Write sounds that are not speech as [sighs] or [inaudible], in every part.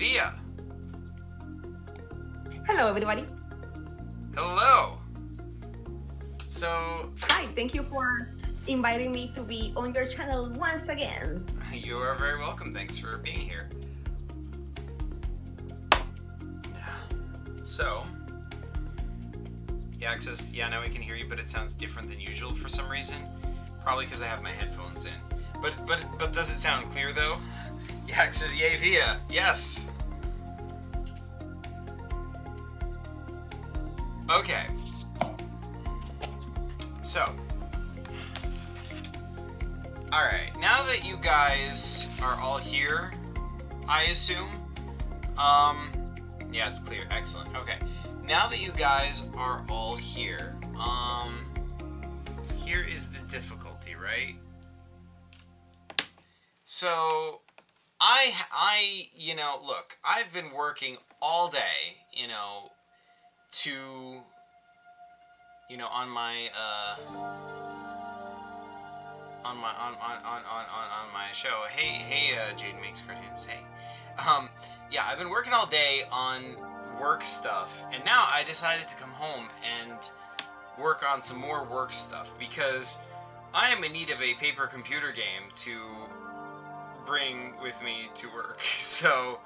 Via. Hello, everybody. Hello. So, Hi, thank you for inviting me to be on your channel once again. [laughs] you are very welcome. Thanks for being here. So, yeah, says, yeah, now we can hear you, but it sounds different than usual for some reason. Probably because I have my headphones in. But but but does it sound clear though? [laughs] Yak says, yay via. Yes. Okay. So. Alright, now that you guys are all here, I assume. Um, yeah, it's clear. Excellent. Okay. Now that you guys are all here, um, here is the difficulty, right? So, I, I, you know, look, I've been working all day, you know, to, you know, on my, uh, on my, on, on, on, on, on my show. Hey, hey, uh, Jaden makes cartoons. Hey. Um, yeah, I've been working all day on work stuff, and now I decided to come home and work on some more work stuff because I am in need of a paper computer game to bring with me to work. [laughs] So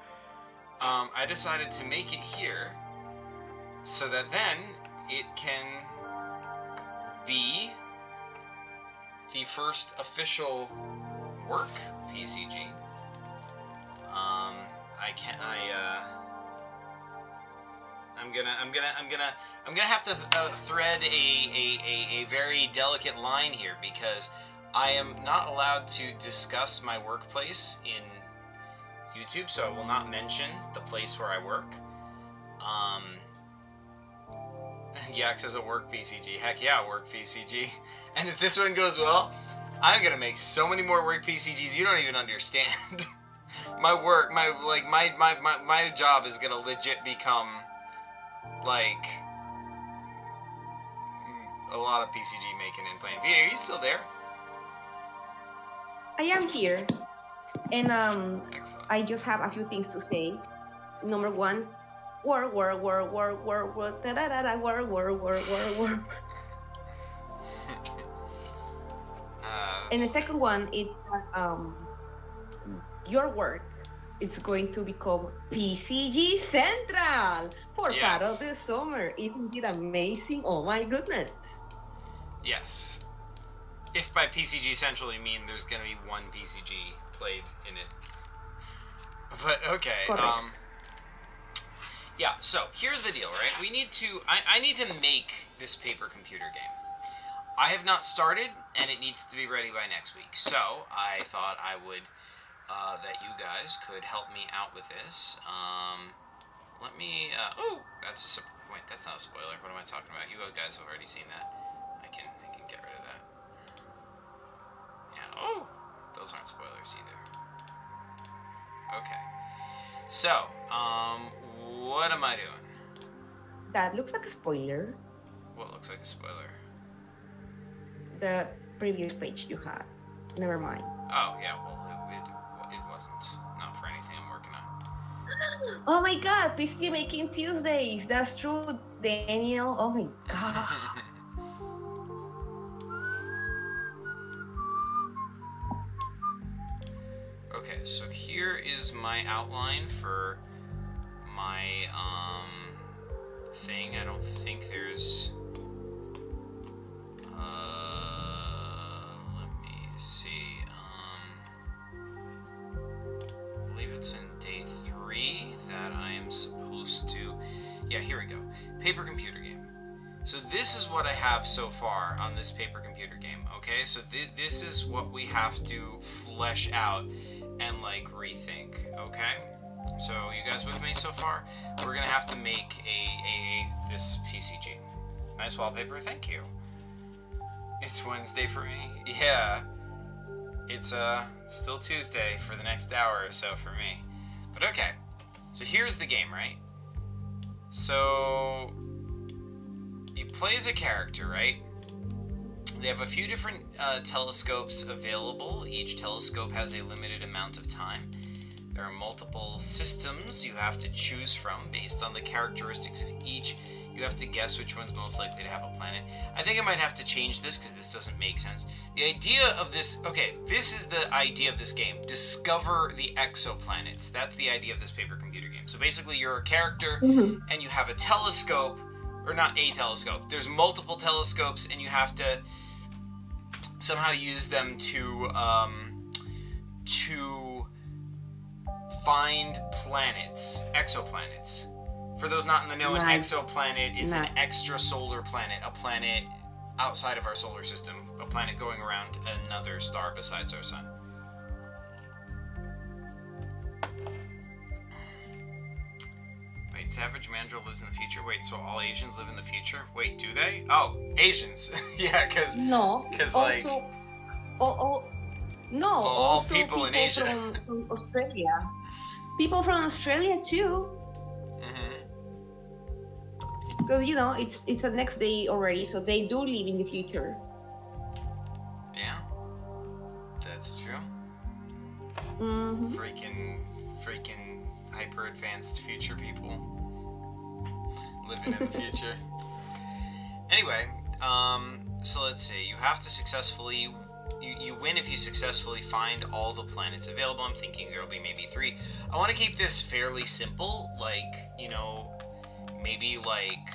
um, I decided to make it here so that then it can be the first official work PCG. Um, I can't. I. Uh, I'm gonna. I'm gonna. I'm gonna. I'm gonna have to uh, thread a, a, a, a very delicate line here because I am not allowed to discuss my workplace in YouTube, so I will not mention the place where I work. Um. Yak says a work PCG. Heck yeah, work PCG. [laughs] And if this one goes well, I'm gonna make so many more work PCGs you don't even understand. [laughs] my work, my like my, my my my job is gonna legit become like a lot of PCG making and playing. V, are you still there? I am here, and um, Excellent. I just have a few things to say. Number one, war, war, war, war, war, war, da da da da, war, war, war, war, war. Uh, And the second one is um, your work. It's going to become PCG Central for part of the summer. Isn't it amazing? Oh my goodness. yes. If by PCG Central you mean there's gonna be one PCG played in it. But okay. Correct. Um. Yeah. So here's the deal, right? We need to. I, I need to make this paper computer game. I have not started, and it needs to be ready by next week. So I thought I would uh, that you guys could help me out with this. Um, let me. Uh, oh, that's a wait. That's not a spoiler. What am I talking about? You guys have already seen that. I can. I can get rid of that. Yeah. Oh, those aren't spoilers either. Okay. So, um, what am I doing? That looks like a spoiler. What looks like a spoiler? The previous page you had. Never mind. Oh yeah, well it, it, it wasn't not for anything I'm working on. Oh my god, PC making Tuesdays. That's true, Daniel. Oh my god. [laughs] okay, so here is my outline for my um thing. I don't think there's uh let me see. Um believe it's in day 3 that I am supposed to Yeah, here we go. Paper computer game. So this is what I have so far on this paper computer game. Okay, so th- this is what we have to flesh out and like rethink. Okay, so you guys with me so far? We're gonna have to make a, a, a this PCG. Nice wallpaper, thank you. It's Wednesday for me. Yeah, it's uh still Tuesday for the next hour or so for me. But okay, so here's the game, right? So you play as a character, right? They have a few different uh, telescopes available. Each telescope has a limited amount of time. There are multiple systems you have to choose from based on the characteristics of each. You have to guess which one's most likely to have a planet. I think I might have to change this because this doesn't make sense. The idea of this, okay, this is the idea of this game. Discover the exoplanets. That's the idea of this paper computer game. So basically, you're a character Mhm. and you have a telescope, or not a telescope. There's multiple telescopes, and you have to somehow use them to um, to find planets, exoplanets. For those not in the know, an exoplanet is an Nice. extrasolar planet, a planet outside of our solar system, a planet going around another star besides our sun. Wait, Savage Mandrill lives in the future? Wait, so all Asians live in the future? Wait, do they? Oh, Asians. [laughs] yeah, because No. Because, like- oh, oh, no. all also people in Asia. From, from Australia. People from Australia too. Because you know it's it's the next day already, so they do live in the future. Yeah, that's true. hmm Freaking, freaking hyper advanced future people living in the [laughs] future. Anyway, um, so let's see. You have to successfully. You, you win if you successfully find all the planets available. I'm thinking there will be maybe three. I want to keep this fairly simple. Like, you know, maybe like.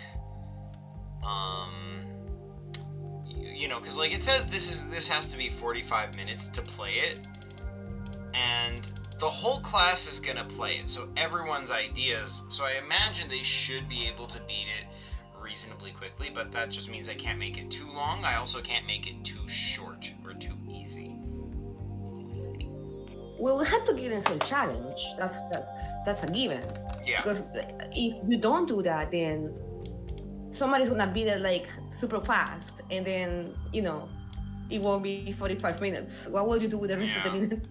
Um. You, you know, because like it says this is this has to be 45 minutes to play it and the whole class is gonna play it. So everyone's ideas. So I imagine they should be able to beat it reasonably quickly, but that just means I can't make it too long. I also can't make it too short Well, we have to give them some challenge. That's that's that's a given. Yeah. Because if you don't do that, then somebody's gonna beat it like super fast, and then you know it won't be 45 minutes. What will you do with the rest of the minutes?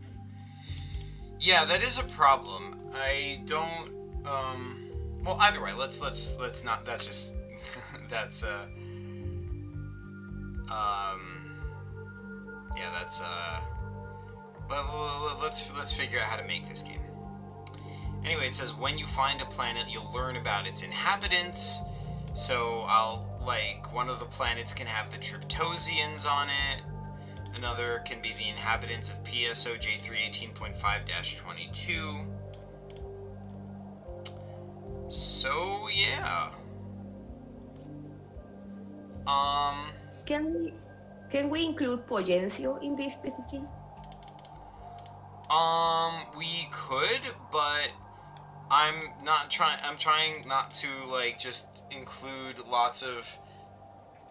Yeah, that is a problem. I don't um well either way, let's let's let's not that's just [laughs] that's uh um yeah, that's uh let, let- let's let's figure out how to make this game. Anyway, it says when you find a planet, you'll learn about its inhabitants. So I'll like one of the planets can have the Triptosians on it. Another can be the inhabitants of PSO J318.5-22. So yeah. Um Can we can we include Poyencio in this PCG? Um, we could, but I'm not trying. I'm trying not to like just include lots of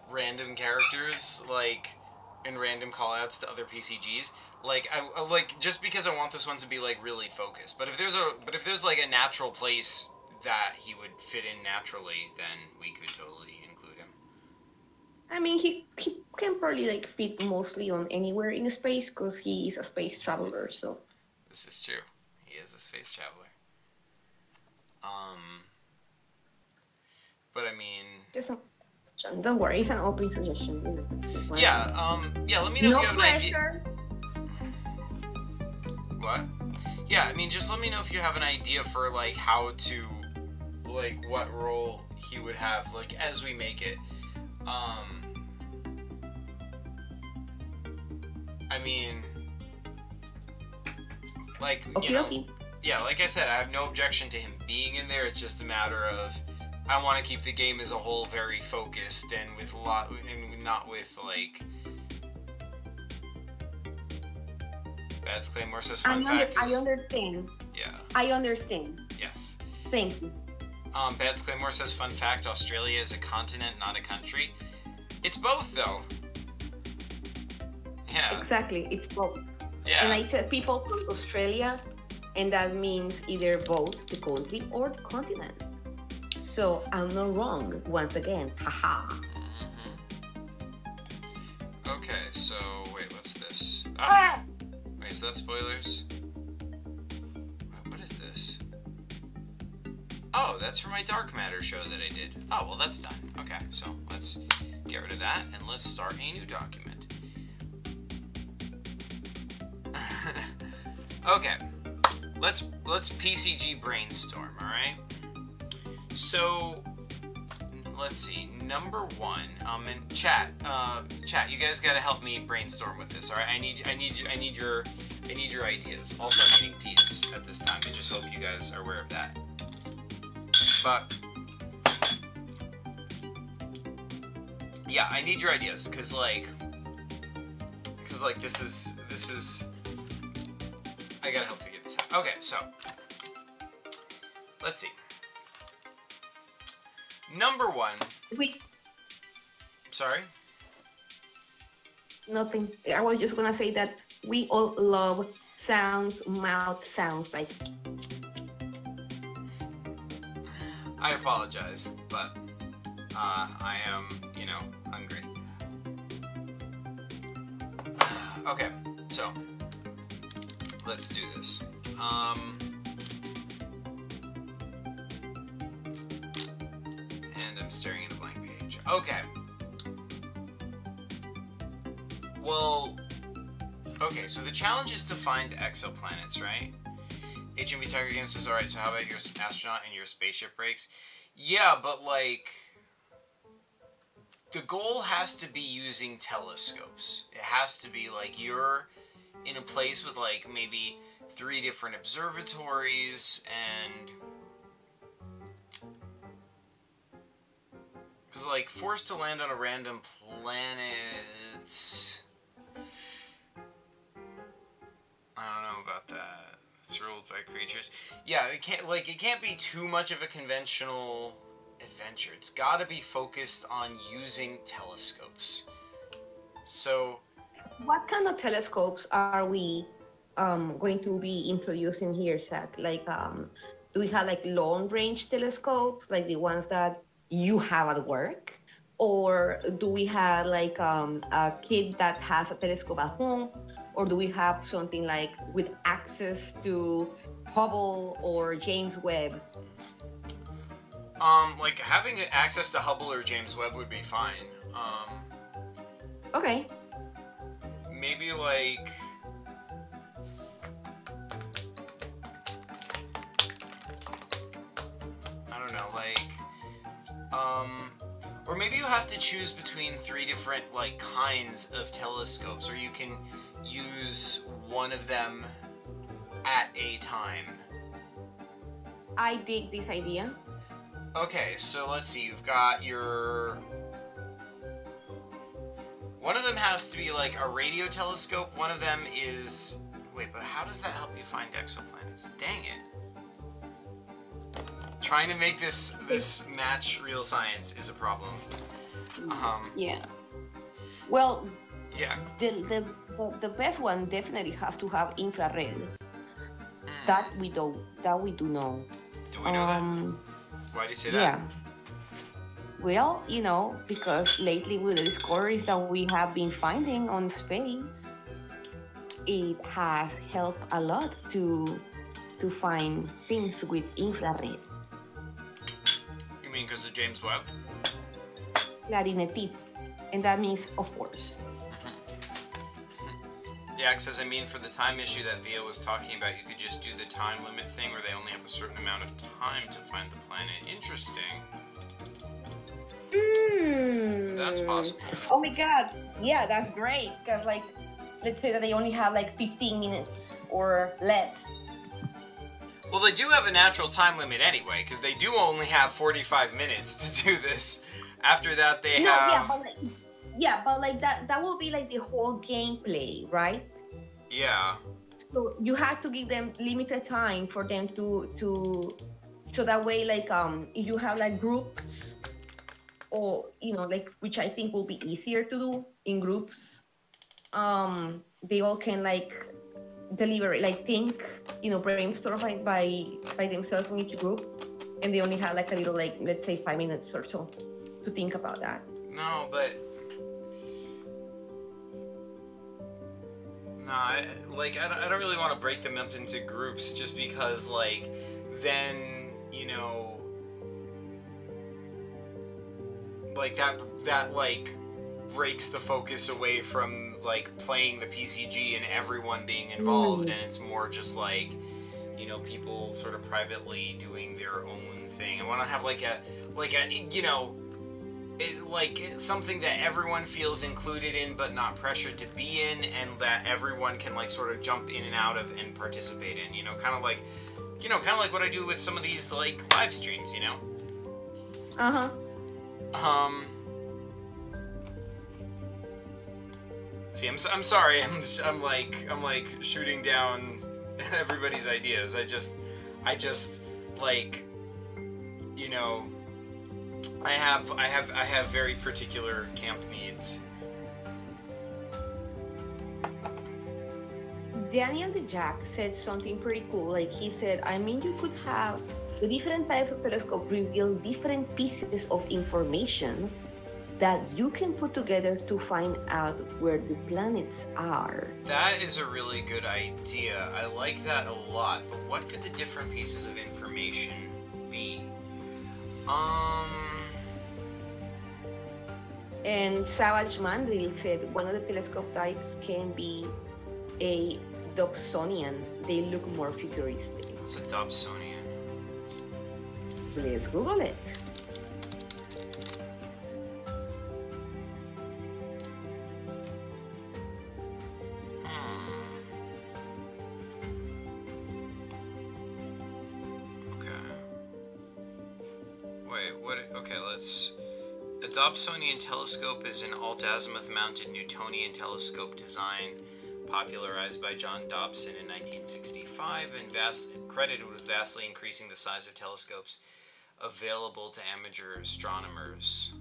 random characters, like and random callouts to other PCGs. Like I I- like just because I want this one to be like really focused. But if there's a but if there's like a natural place that he would fit in naturally, then we could totally include him. I mean, he, he can probably like fit mostly on anywhere in space because he is a space traveler. So This is true. He is a space traveler. Um, but I mean, just. Don't worry, it's an open suggestion. You know, Yeah, um, yeah. Let me know No if you have an idea. What? Yeah, I mean, just let me know if you have an idea for like how to, like, what role he would have, like, as we make it. Um, I mean, like, Okay, you know, okay. yeah, like I said, I have no objection to him being in there. It's just a matter of I want to keep the game as a whole very focused and with a lot and not with like. Bats Claymore says I, fun under, fact I understand. yeah I understand. yes. Thank you. Um, Bats Claymore says fun fact: Australia is a continent, not a country. It's both though. Yeah, Exactly. It's both. Yeah. And I said people from Australia, and that means either both the country or the continent. So I'm not wrong once again. Haha. Mhm. Okay, so wait, what's this? Ah! Wait, is that spoilers? What is this? Oh, that's for my Dark Matter show that I did. Oh, well, that's done. Okay, so let's get rid of that and let's start a new document. Okay, let's let's PCG brainstorm. All right. So let's see. Number one um and chat uh chat you guys gotta help me brainstorm with this all right? I need i need i need your i need your ideas. Also i'm eating at this time. I just hope you guys are aware of that. But yeah i need your ideas because like because like this is this is i gotta help figure this out. Okay so let's see. Number one. We sorry? Nothing. I was just gonna say that we all love sounds, mouth sounds like. I apologize, but uh, I am, you know, hungry. [sighs] okay, so let's do this. Um, and I'm staring at a blank page. Okay. Well, okay, so the challenge is to find exoplanets, right? HMB Tiger Games says, alright, so how about your astronaut and your spaceship breaks? Yeah, but like. The goal has to be using telescopes. It has to be like you're in a place with like maybe three different observatories and. Because, like, forced to land on a random planet. I don't know about that. It's ruled by creatures. Yeah, it can't like it can't be too much of a conventional adventure. It's got to be focused on using telescopes. So, What kind of telescopes are we um, going to be introducing here, Zach? Like, um, do we have like long range telescopes, like the ones that you have at work? Or do we have like um, a kid that has a telescope at home? Or do we have something like with access to Hubble or James Webb? um, like having access to Hubble or James Webb would be fine. Um, Okay. Maybe like I don't know, like um or maybe you have to choose between three different like kinds of telescopes or you can use one of them at a time. I dig this idea. Okay, so let's see. You've got your. One of them has to be like a radio telescope. One of them is. Wait, but how does that help you find exoplanets? Dang it! Trying to make this this match real science is a problem. Um, Yeah. Well, yeah. the, the, the, best one definitely has to have infrared. Hmm. That we do that we do know. Do we know um, that? Why do you say that? yeah. Well, you know, because lately with the discoveries that we have been finding on space, it has helped a lot to to find things with infrared. You mean because of James Webb? clarinetit, and that means of course. [laughs] Yeah, says, I mean, for the time issue that Via was talking about, you could just do the time limit thing where they only have a certain amount of time to find the planet. Interesting. Mm. That's possible. Oh my god. Yeah, that's great. Because, like, let's say that they only have like 15 minutes or less. Well, they do have a natural time limit anyway, because they do only have 45 minutes to do this. After that, they no, have. yeah, but like, yeah, but like that, that will be like the whole gameplay, right? Yeah. So you have to give them limited time for them to to, so that way, like, um, if you have like groups, or you know, like, which I think will be easier to do in groups, um, they all can like deliver, like, think, you know, brainstorm by by, by themselves in each group, and they only have like a little, like, let's say five minutes or so to think about that. No, but. No, I, like, I don't, I don't really want to break them up into groups just because, like, then, you know. Like, that, that, like, breaks the focus away from, like, playing the PCG and everyone being involved, Mm. and it's more just like, you know, people sort of privately doing their own thing. I want to have, like, a, like, a, you know, it, like something that everyone feels included in but not pressured to be in and that everyone can like sort of jump in and out of and participate in you know kind of like you know kind of like what i do with some of these like live streams you know Uh huh. Um see i'm, I'm sorry I'm, I'm like i'm like shooting down [laughs] everybody's ideas i just i just like you know i have i have i have very particular camp needs Daniel the Jack said something pretty cool. Like he said, I mean, you could have the different types of telescope reveal different pieces of information that you can put together to find out where the planets are. That is a really good idea. I like that a lot. But what could the different pieces of information be? Um. And Savage Mandrill said one of the telescope types can be a Dobsonian. They look more futuristic. It's a Dobsonian? Let's Google it. Hmm. Okay. Wait, what? Okay, let's. A Dobsonian telescope is an alt-azimuth mounted Newtonian telescope design popularized by John Dobson in 1965 and vast, credited with vastly increasing the size of telescopes available to amateur astronomers.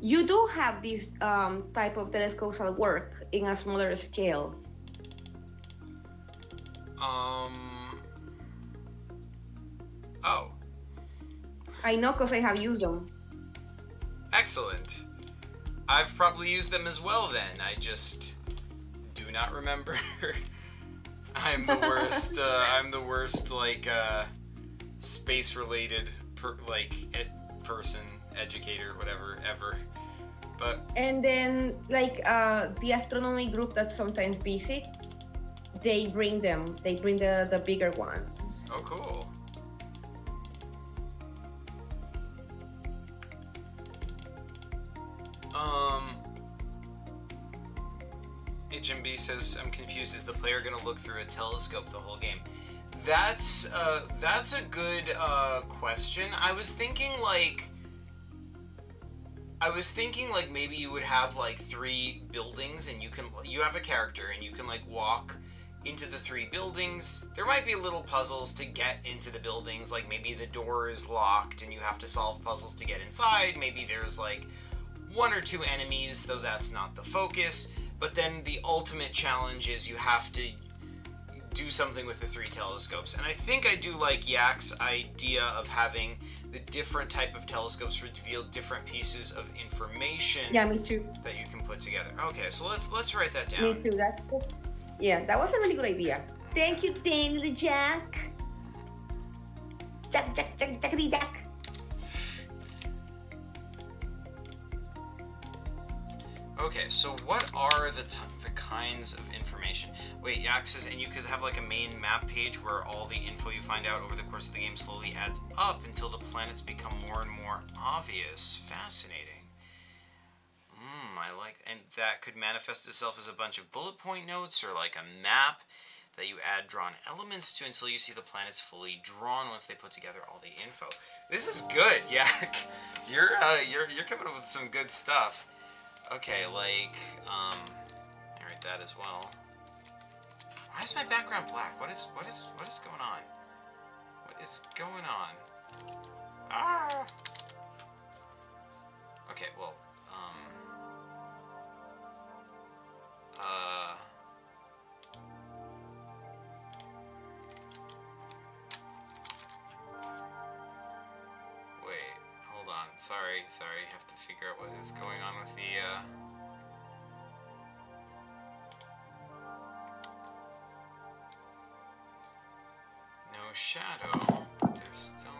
You do have this um, type of telescopes at work in a smaller scale. Um. Oh, I know because I have used them. excellent. I've probably used them as well then. I just do not remember. [laughs] I'm the worst. Uh, I'm the worst, like, uh, space related, per, like, ed- person, educator, whatever, ever. But, And then, like uh, the astronomy group that's sometimes busy, they bring them. They bring the the bigger ones. oh, cool. Um. HMB says, "I'm confused. Is the player going to look through a telescope the whole game?" That's uh, that's a good uh, question. I was thinking like, I was thinking like maybe you would have like three buildings, and you can you have a character, and you can like walk into the three buildings. There might be little puzzles to get into the buildings, like maybe the door is locked and you have to solve puzzles to get inside. Maybe there's like one or two enemies, though that's not the focus. But then the ultimate challenge is you have to do something with the three telescopes. And I think I do like Yak's idea of having the different type of telescopes reveal different pieces of information Yeah, me too. that you can put together. Okay, so let's let's write that down. Me too. That's yeah, that was a really good idea. Thank you, Daniel Jack. Jack, Jack, Jack, Jackity Jack. Okay, so what are the the kinds of information? Wait, access, and you could have like a main map page where all the info you find out over the course of the game slowly adds up until the planets become more and more obvious. Fascinating. Hmm, I like, and that could manifest itself as a bunch of bullet point notes or like a map that you add drawn elements to until you see the planets fully drawn once they put together all the info. This is good, [laughs] yeah. you're uh, you're you're coming up with some good stuff. Okay, like, um, I write that as well. Why is my background black? What is, what is, what is going on? What is going on? Ah! Okay, well, um, uh, Sorry, sorry. Have to figure out what is going on with the, uh... No shadow, but there's still...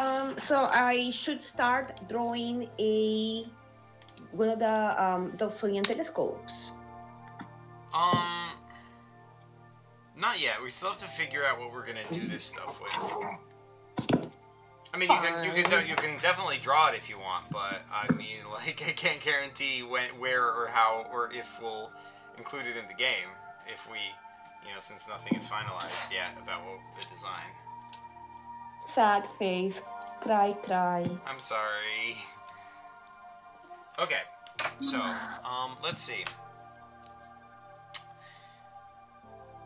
Um, so I should start drawing a one of the um, Dobsonian telescopes. Um... Not yet. We still have to figure out what we're gonna do this stuff with. I mean, you can you can you can definitely draw it if you want, but I mean, [laughs] like, I can't guarantee when, where, or how, or if we'll include it in the game. If we, you know, since nothing is finalized yet about what, the design. Sad face, cry, cry. I'm sorry. Okay, so um, let's see.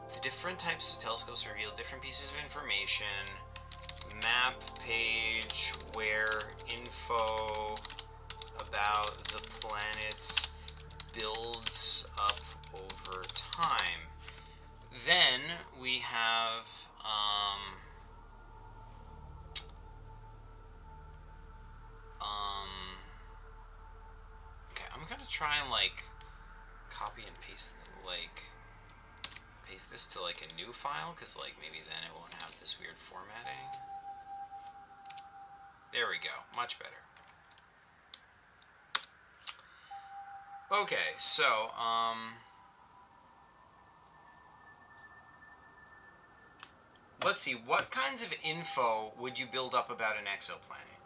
The different types of telescopes reveal different pieces of information. Map page where info about the planets builds up over time. Then we have um, um, okay, I'm gonna try and like copy and paste like paste this to like a new file because like maybe then it won't have this weird formatting. There we go, much better. Okay, so um. Let's see, what kinds of info would you build up about an exoplanet?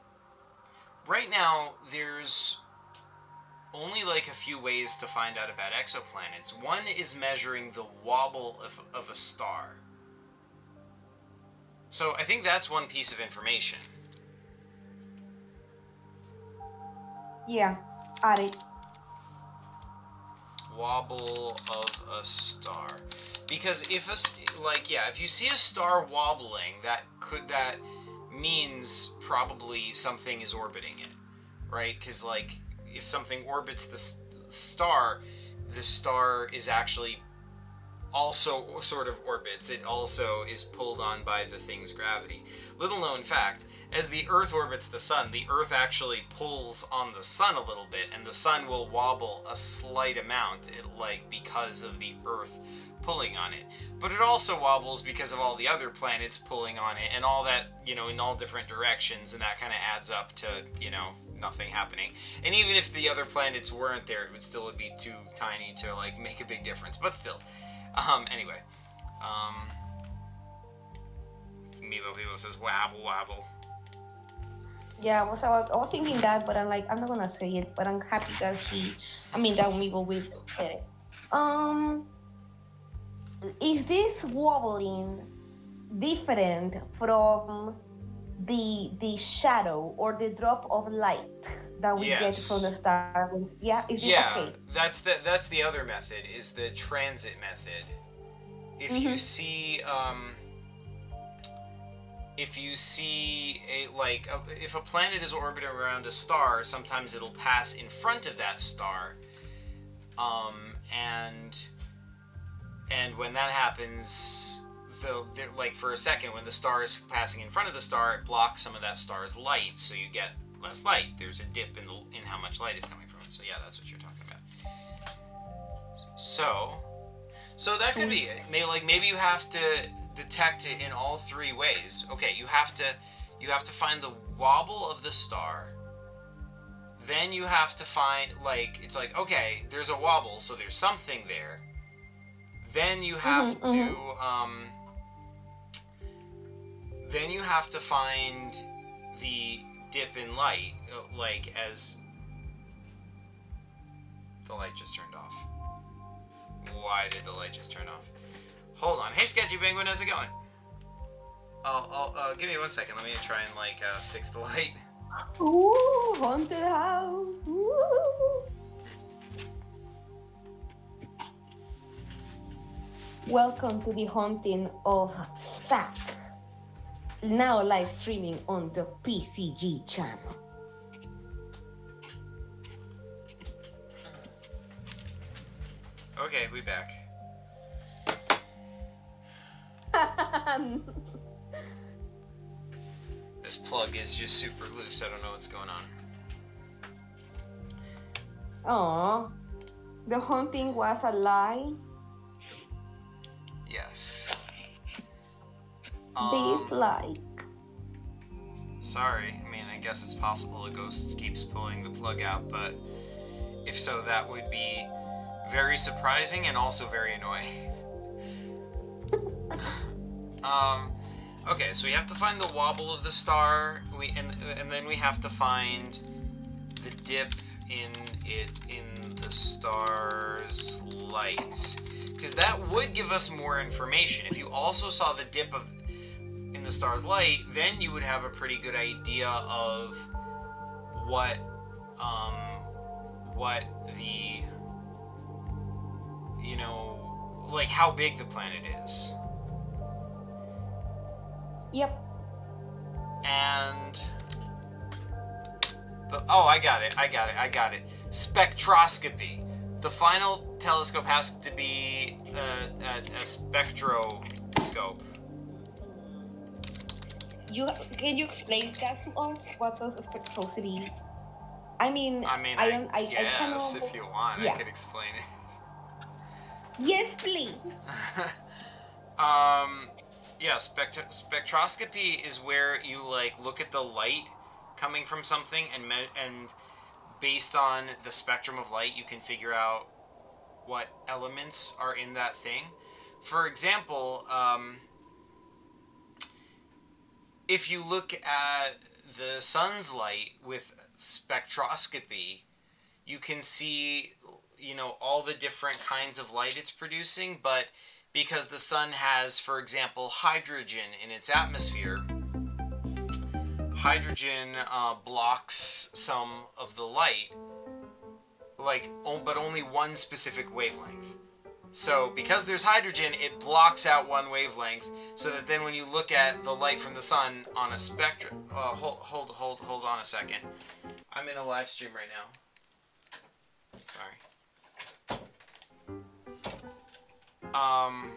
Right now, there's only like a few ways to find out about exoplanets. One is measuring the wobble of, of a star. So I think that's one piece of information. Yeah, add it. Wobble of a star. Because if a, like yeah, if you see a star wobbling, that could that means probably something is orbiting it, right? Because like if something orbits the star, the star is actually also sort of orbits. It also is pulled on by the thing's gravity. Little known fact: as the Earth orbits the Sun, the Earth actually pulls on the Sun a little bit, and the Sun will wobble a slight amount, it, like because of the Earth pulling on it. But it also wobbles because of all the other planets pulling on it, and all that you know in all different directions, and that kind of adds up to you know nothing happening. And even if the other planets weren't there, it would still be too tiny to like make a big difference. But still, um, anyway, um, Meebo People says wabble wabble. Yeah, I was about, I was thinking that, but I'm like, I'm not gonna say it, but I'm happy that he, I mean, that Migo will say it. Um, is this wobbling different from the the shadow or the drop of light that we get from the star? Yeah, is it Yeah, okay? that's the that's the other method is the transit method. If you Mhm. see um, if you see a like a, if a planet is orbiting around a star, sometimes it'll pass in front of that star, um, and and when that happens, the, the like for a second when the star is passing in front of the star, it blocks some of that star's light, so you get less light. There's a dip in the in how much light is coming from it. So yeah, that's what you're talking about. So, so that could be it. Maybe like maybe you have to detect it in all three ways. Okay, you have to you have to find the wobble of the star. then you have to find like it's like okay, there's a wobble, so there's something there. Then you have Mhm, to um, then you have to find the dip in light, uh, like as the light just turned off. Why did the light just turn off? Hold on. Hey, Sketchy Penguin, how's it going? I'll uh, give me one second. Let me try and like uh, fix the light. Ooh, haunted house. Ooh. Welcome to the haunting of Zach. Now live streaming on the PCG channel. Okay, we back. [laughs] This plug is just super loose. I don't know what's going on. Oh, the haunting was a lie. Yes. Um, Dislike. sorry. I mean, I guess it's possible a ghost keeps pulling the plug out, but if so, that would be very surprising and also very annoying. [laughs] um, okay, so we have to find the wobble of the star. We and and then we have to find the dip in it in the star's light. Because that would give us more information. If you also saw the dip of in the star's light then you would have a pretty good idea of what um what the you know like how big the planet is Yep. and the oh i got it i got it i got it spectroscopy the final telescope has to be a, a, a spectroscope You can you explain that to us? What does spectroscopy? I mean, i mean I i, am. I, I kind guess of. if you want i yeah. could explain it Yes, please. [laughs] um yeah spect- spectroscopy is where you like look at the light coming from something and me- and based on the spectrum of light you can figure out what elements are in that thing. For example um, if you look at the sun's light with spectroscopy you can see you know all the different kinds of light it's producing but because the sun has for example hydrogen in its atmosphere. Hydrogen uh, blocks some of the light like but only one specific wavelength. So because there's hydrogen it blocks out one wavelength so that then when you look at the light from the sun on a spectrum uh, hold hold hold hold on a second. I'm in a live stream right now. Sorry um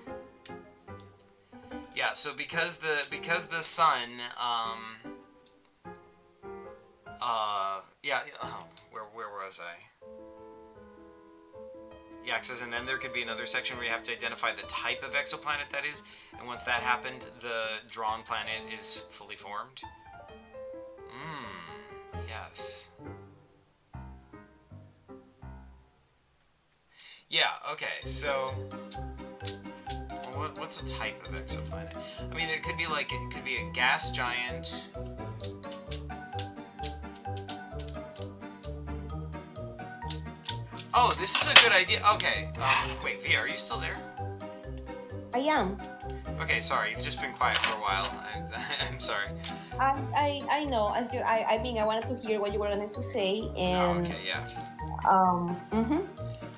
yeah so because the because the sun um uh yeah oh, where where was i yeah, says, and then there could be another section where you have to identify the type of exoplanet that is, and once that happened, the drawn planet is fully formed. Mmm, yes. Yeah, okay, so. What, what's a type of exoplanet? I mean, it could be like, it could be a gas giant. Oh, this is a good idea. Okay, um, wait, V, are you still there? I am. Okay, sorry, you've just been quiet for a while. I'm, [laughs] I'm sorry. I, I, I know. I, I, I mean, I wanted to hear what you were going to say, Oh, okay, yeah. um, mhm.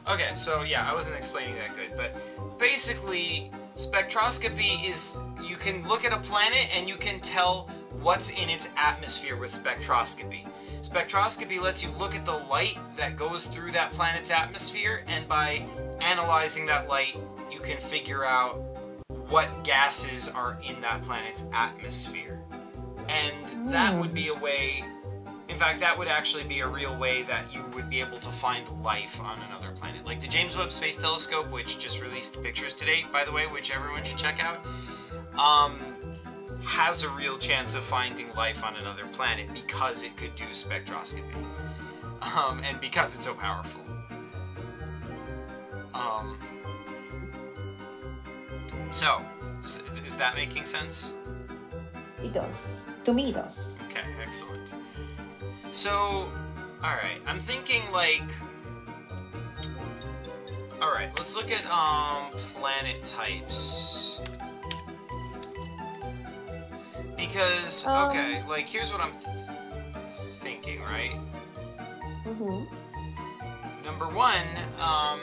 Okay, so yeah, I wasn't explaining that good, but basically, spectroscopy is you can look at a planet and you can tell what's in its atmosphere with spectroscopy. Spectroscopy lets you look at the light that goes through that planet's atmosphere, and by analyzing that light, you can figure out what gases are in that planet's atmosphere. And that would be a way in fact, that would actually be a real way that you would be able to find life on another Like the James Webb Space Telescope, which just released pictures today, by the way, which everyone should check out, um, has a real chance of finding life on another planet because it could do spectroscopy. um, and because it's so powerful. Um, so, is, is that making sense? It does. To me, it does. Okay, excellent. So, alright, I'm thinking like. Alright, let's look at um planet types. Because, Um. okay, like here's what I'm th- thinking, right? Mm-hmm. Number one, um,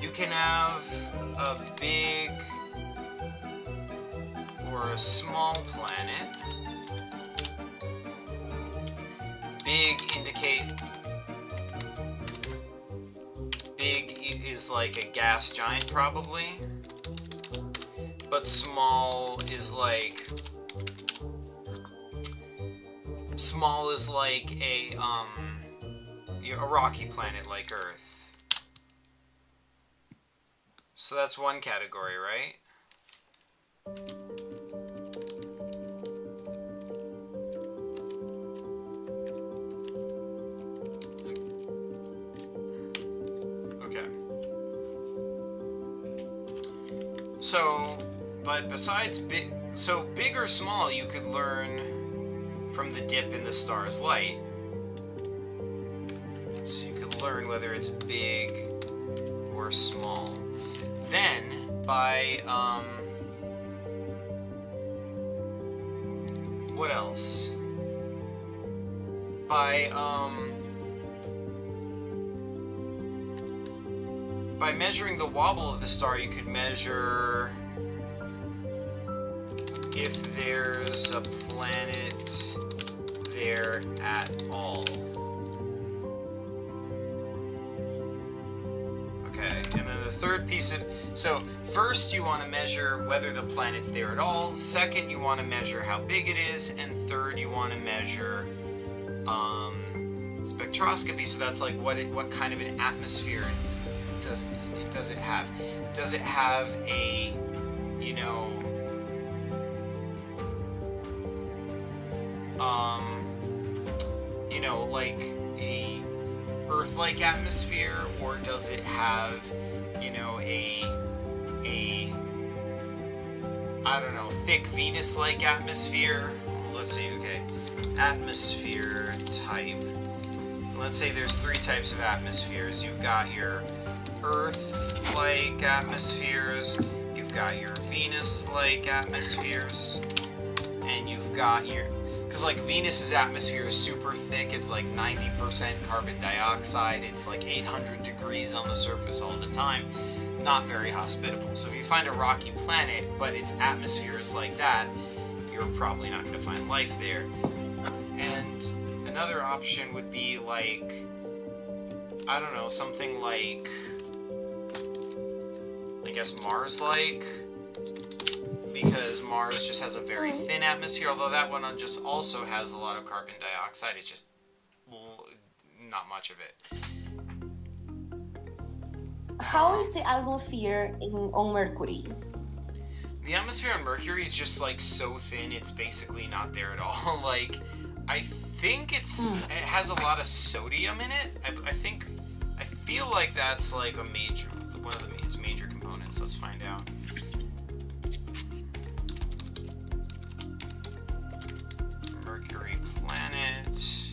you can have a big or a small planet. Big indicate. Big is like a gas giant, probably. But small is like. Small is like a, um a rocky planet like Earth. So that's one category, right? So, but besides big, so big or small, you could learn from the dip in the star's light. So you can learn whether it's big or small. Then, by, um, what else? By, um, by measuring the wobble of the star, you could measure if there's a planet there at all. Okay, and then the third piece of so first you want to measure whether the planet's there at all. Second, you want to measure how big it is, and third, you want to measure um, spectroscopy. So that's like what it, what kind of an atmosphere does it does it have? Does it have a you know um you know like a Earth-like atmosphere, or does it have, you know, a a I don't know, thick Venus-like atmosphere? Let's see. Okay, atmosphere type. Let's say there's three types of atmospheres. You've got your Earth-like atmospheres. You've got your Venus-like atmospheres, and you've got your because like Venus's atmosphere is super thick. It's like 90% carbon dioxide. It's like 800 degrees on the surface all the time. Not very hospitable. So if you find a rocky planet, but its atmosphere is like that, you're probably not going to find life there. And another option would be like, I don't know, something like, I guess Mars-like because Mars just has a very hmm. thin atmosphere, although that one just also has a lot of carbon dioxide. It's just well, not much of it. How is the atmosphere in, on Mercury? The atmosphere on Mercury is just like so thin, it's basically not there at all. [laughs] like, I think it's hmm. it has a lot of sodium in it. I, I think I feel like that's like a major one of the its. Let's find out. Mercury planet.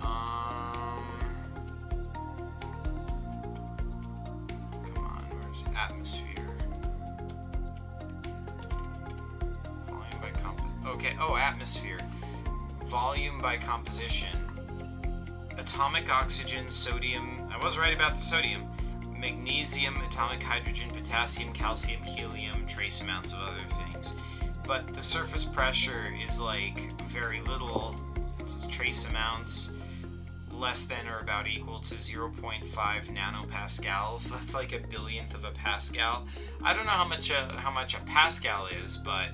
Um. Come on, where's atmosphere? Volume by comp. Okay. Oh, atmosphere. Volume by composition. Atomic oxygen, sodium. I was right about the sodium. Magnesium, atomic hydrogen, potassium, calcium, helium, trace amounts of other things. But the surface pressure is like very little. It's trace amounts less than or about equal to 0.5 nanopascals. [laughs] That's like a billionth of a pascal. I don't know how much a, how much a pascal is, but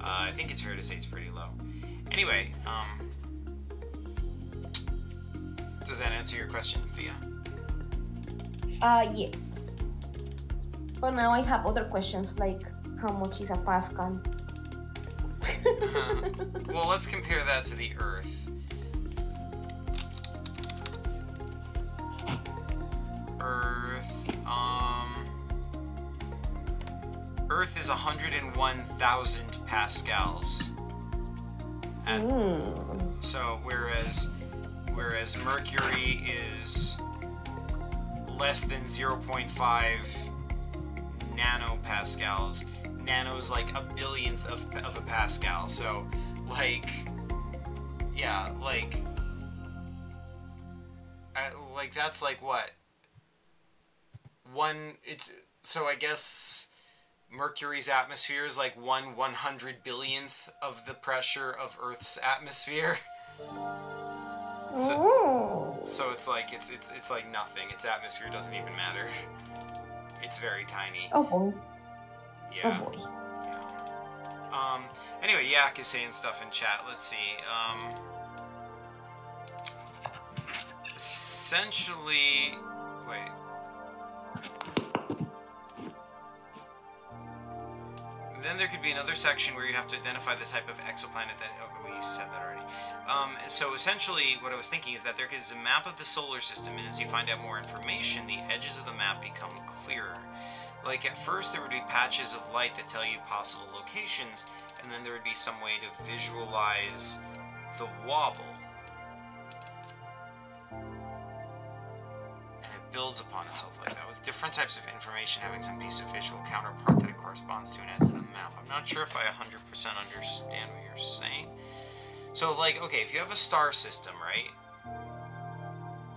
uh, I think it's fair to say it's pretty low. Anyway, um, does that answer your question, Via? Uh, yes. But now I have other questions like how much is a Pascal? [laughs] well, let's compare that to the Earth. Earth, um, Earth is 101,000 pascals. At, Mm. so whereas whereas Mercury is less than 0.5 nanopascals. Nano is like a billionth of, of a pascal. So like yeah, like I, like that's like what one it's so I guess Mercury's atmosphere is like one one hundred billionth of the pressure of Earth's atmosphere. [laughs] So, Mm. so it's like it's it's it's like nothing. Its atmosphere doesn't even matter. It's very tiny. Oh boy. Yeah. Oh boy. Yeah. Um. Anyway, Yak is saying stuff in chat. Let's see. Um. Essentially, wait. Then there could be another section where you have to identify the type of exoplanet that. Okay, we said that already. Um, so essentially, what I was thinking is that there is a map of the solar system, and as you find out more information, the edges of the map become clearer. Like at first, there would be patches of light that tell you possible locations, and then there would be some way to visualize the wobble. And it builds upon itself like that, with different types of information having some piece of visual counterpart that it corresponds to and adds to the map. I'm not sure if I 100% understand what you're saying. So, like, okay, if you have a star system, right?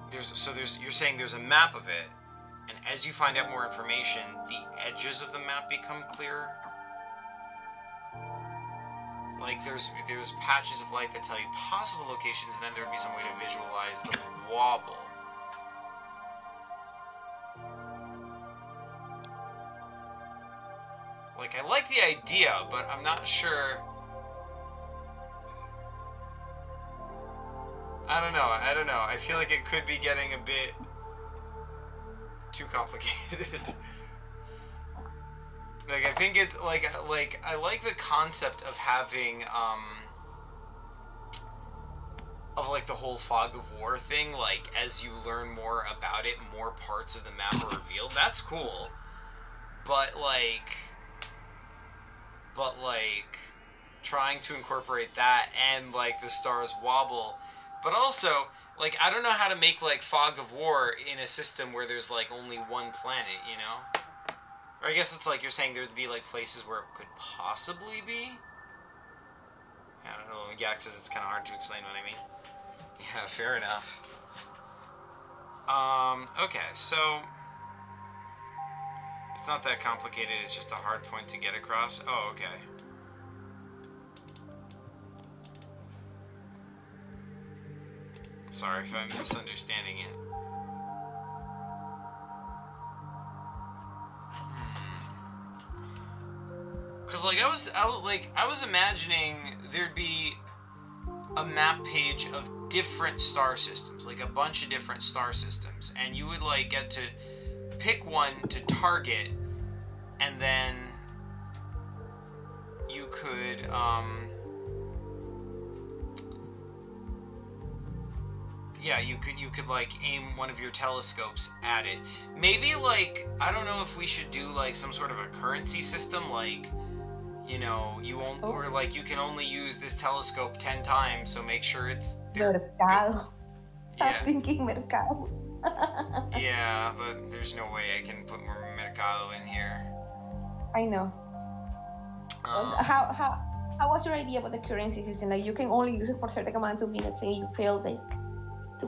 There's so there's you're saying there's a map of it, and as you find out more information, the edges of the map become clearer. Like there's there's patches of light that tell you possible locations, and then there'd be some way to visualize the wobble. Like I like the idea, but I'm not sure. Don't know. I don't know. I feel like it could be getting a bit too complicated. [laughs] like I think it's like like I like the concept of having um of like the whole fog of war thing like as you learn more about it more parts of the map are revealed that's cool but like but like trying to incorporate that and like the stars wobble but also like i don't know how to make like fog of war in a system where there's like only one planet you know? Or i guess it's like you're saying there'd be like places where it could possibly be? I don't know yak says it's kind of hard to explain what i mean. [laughs] Yeah fair enough. Um okay so it's not that complicated it's just a hard point to get across. Oh okay Sorry if I'm misunderstanding it. Cause like I was, I was like I was imagining there'd be a map page of different star systems, like a bunch of different star systems, and you would like get to pick one to target, and then you could um, yeah, you could you could like aim one of your telescopes at it. Maybe like I don't know if we should do like some sort of a currency system, like you know you won't Oh. or like you can only use this telescope ten times, so make sure it's. Mercado. I'm Yeah, thinking mercado. [laughs] yeah, but there's no way I can put more Mercado in here. I know. Um, how how how was your idea about the currency system? Like you can only use it for certain amount of minutes, and you fail like to?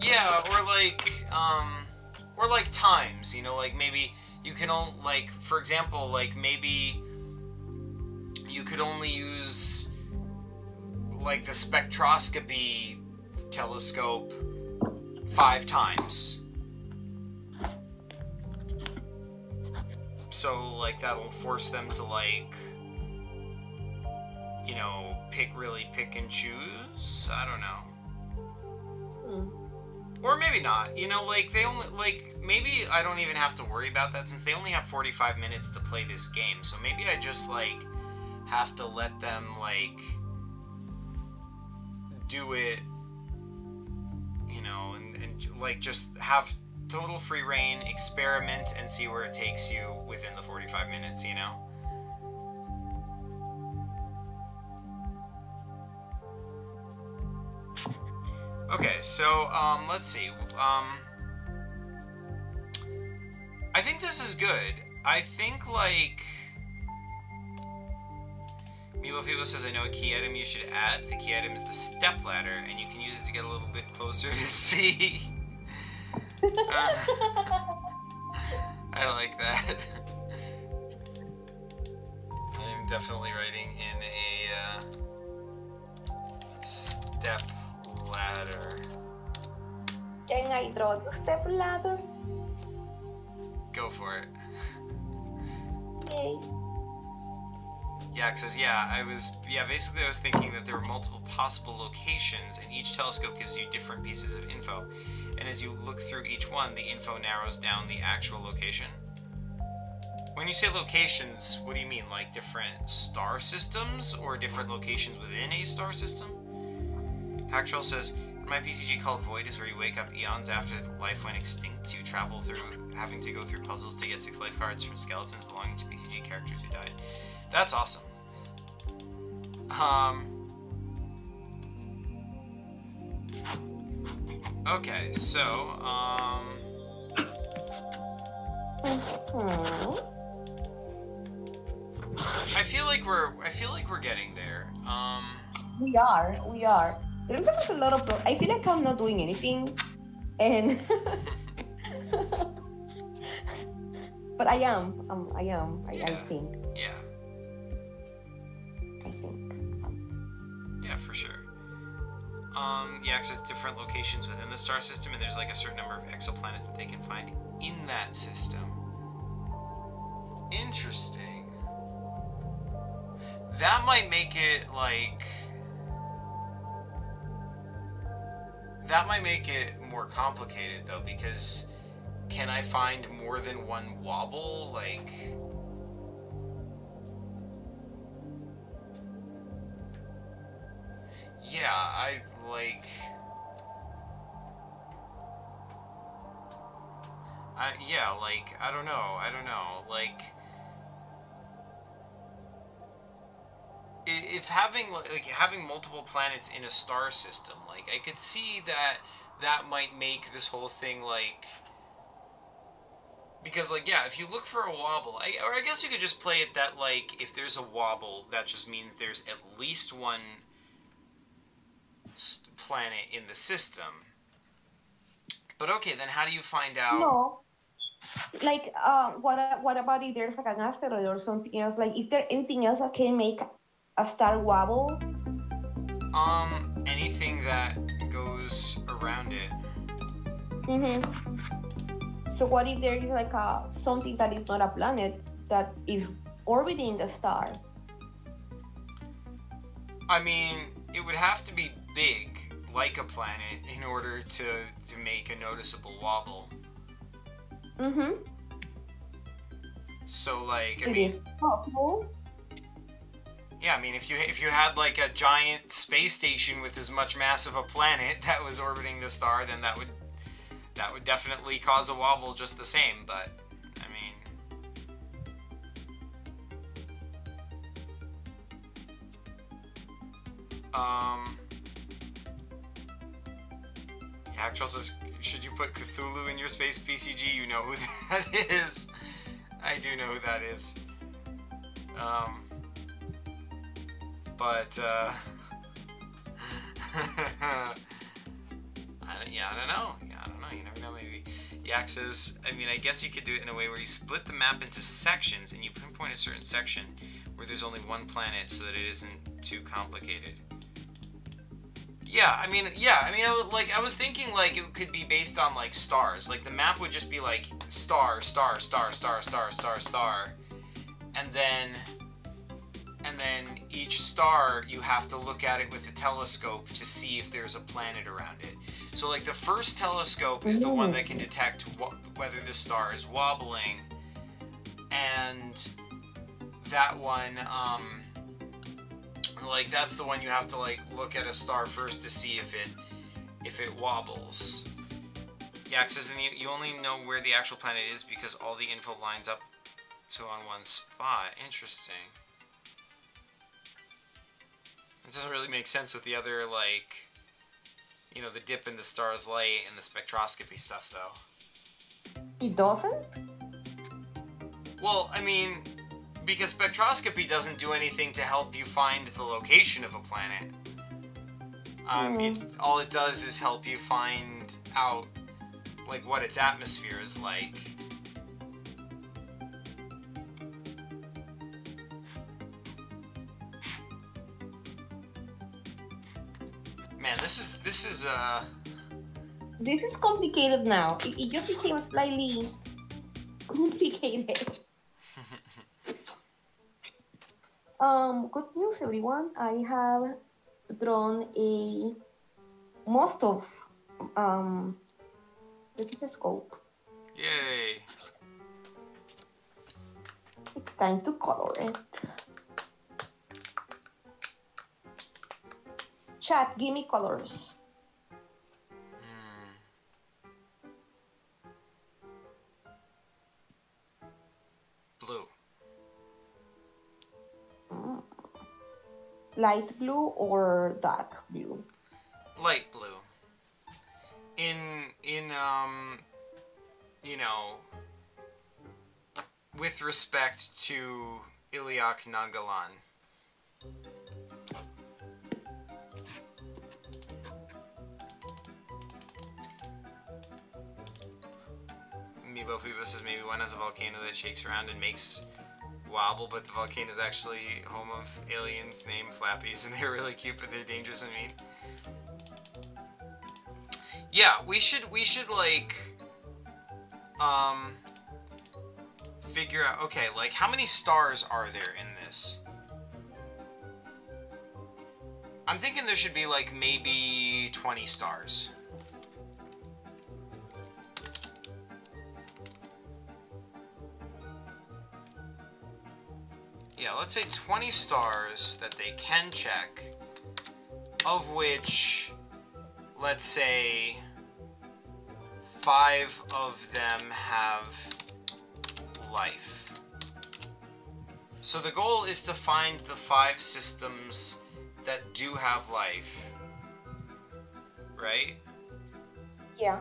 Yeah, or like, um, or like times, you know, like maybe you can only, like, for example, like maybe you could only use, like, the spectroscopy telescope five times. So, like, that'll force them to, like, you know, pick, really pick and choose? I don't know. Or maybe not. You know, like they only like maybe I don't even have to worry about that since they only have 45 minutes to play this game. So maybe I just like have to let them like do it you know and, and like just have total free reign experiment and see where it takes you within the 45 minutes you know okay so um let's see um i think this is good i think like Meeple People says, I know a key item you should add. The key item is the step ladder, and you can use it to get a little bit closer to [laughs] see. Uh, [laughs] I like that. [laughs] I'm definitely writing in a uh, step ladder. Can I draw the step ladder? Go for it. Yay. Yak says, yeah, I was, yeah, basically I was thinking that there were multiple possible locations, and each telescope gives you different pieces of info. And as you look through each one, the info narrows down the actual location. When you say locations, what do you mean? Like different star systems, or different locations within a star system? Hacktroll says, my PCG called Void is where you wake up eons after life went extinct. You travel through having to go through puzzles to get six life cards from skeletons belonging to PCG characters who died. That's awesome. Um. Okay, so um. I feel like we're I feel like we're getting there. Um. We are, we are. There was a lot of. Pro- I feel like I'm not doing anything, and. [laughs] but I am. Um, I am. I, I Yeah. think. Yeah. I think. Yeah, for sure. Um, you access different locations within the star system, and there's like a certain number of exoplanets that they can find in that system. Interesting. That might make it like. That might make it more complicated though, because can I find more than one wobble? Like. Yeah, I like. I, yeah, like I don't know, I don't know, like. If having like having multiple planets in a star system, like I could see that that might make this whole thing like because like yeah, if you look for a wobble, I, or I guess you could just play it that like if there's a wobble, that just means there's at least one planet in the system. But okay, then how do you find out? No. Like, uh, what what about if there's like an asteroid or something else? Like, is there anything else that can make a star wobble? Um, anything that goes around it. Mm-hmm. So what if there is like a something that is not a planet that is orbiting the star? I mean, it would have to be big, like a planet, in order to to make a noticeable wobble. Mm-hmm. So, like, I It mean, is possible. Yeah, I mean, if you if you had like a giant space station with as much mass of a planet [laughs] that was orbiting the star, then that would that would definitely cause a wobble just the same. But I mean, um, yeah, says, should you put Cthulhu in your space PCG? You know who [laughs] that is. I do know who that is. Um, but uh, [laughs] I yeah, I don't know. Yeah, I don't know. You never know. Maybe Yak says. I mean, I guess you could do it in a way where you split the map into sections and you pinpoint a certain section where there's only one planet, so that it isn't too complicated. Yeah, I mean, yeah, I mean, I like I was thinking, like it could be based on like stars. Like the map would just be like star, star, star, star, star, star, star, and then and then each star you have to look at it with a telescope to see if there's a planet around it. So like the first telescope is the one that can detect wh- whether the star is wobbling, and that one, um, like that's the one you have to like look at a star first to see if it if it wobbles. Yeah, you, you only know where the actual planet is because all the info lines up to on one spot. Interesting. It doesn't really make sense with the other like you know the dip in the star's light and the spectroscopy stuff though. It doesn't? Well, I mean, because spectroscopy doesn't do anything to help you find the location of a planet. Um, Mm. it's all it does is help you find out like what its atmosphere is like. This is this is uh This is complicated now. It, it just became slightly complicated. [laughs] um, good news, everyone. I have drawn a most of um the telescope. yay. It's time to color it. Chat, give me colors. Hmm. Blue. Mm. Light blue or dark blue? light blue. In in um you know with respect to Iliak Nagalan. Meebo Phoebus says maybe one has a volcano that shakes around and makes wobble, but the volcano is actually home of aliens named Flappies, [laughs] and they're really cute, but they're dangerous and mean. Yeah, we should we should like um figure out okay, like how many stars are there in this? I'm thinking there should be like maybe 20 stars. Yeah, let's say 20 stars that they can check, of which, let's say, five of them have life. So the goal is to find the five systems that do have life. Right? Yeah.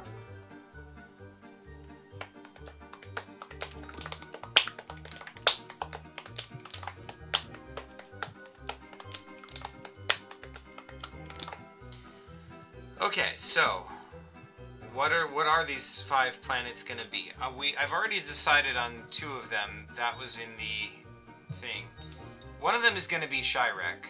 Okay, so what are what are these five planets going to be? Uh, we I've already decided on two of them. That was in the thing. One of them is going to be Shirek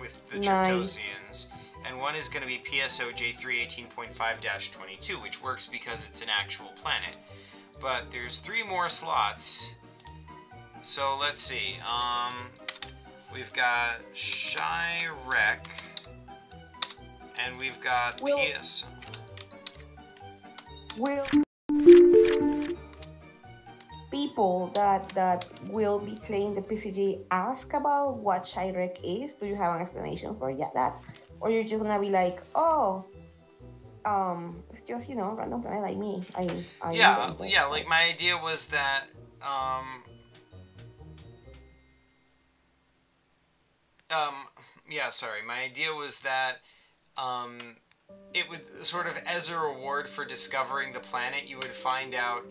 with the Nice. Triptosians, and one is going to be PSO J318.5-22, which works because it's an actual planet. But there's three more slots. So let's see. Um, we've got Shirek. And we've got Will- PS. will people that that will be playing the PCG ask about what Shirek is? Do you have an explanation for yeah, that, or you're just gonna be like, oh, um, it's just you know random planet like me. I, I Yeah, invented." yeah. Like my idea was that. Um, um, yeah. Sorry, my idea was that. Um, it would sort of as a reward for discovering the planet, you would find out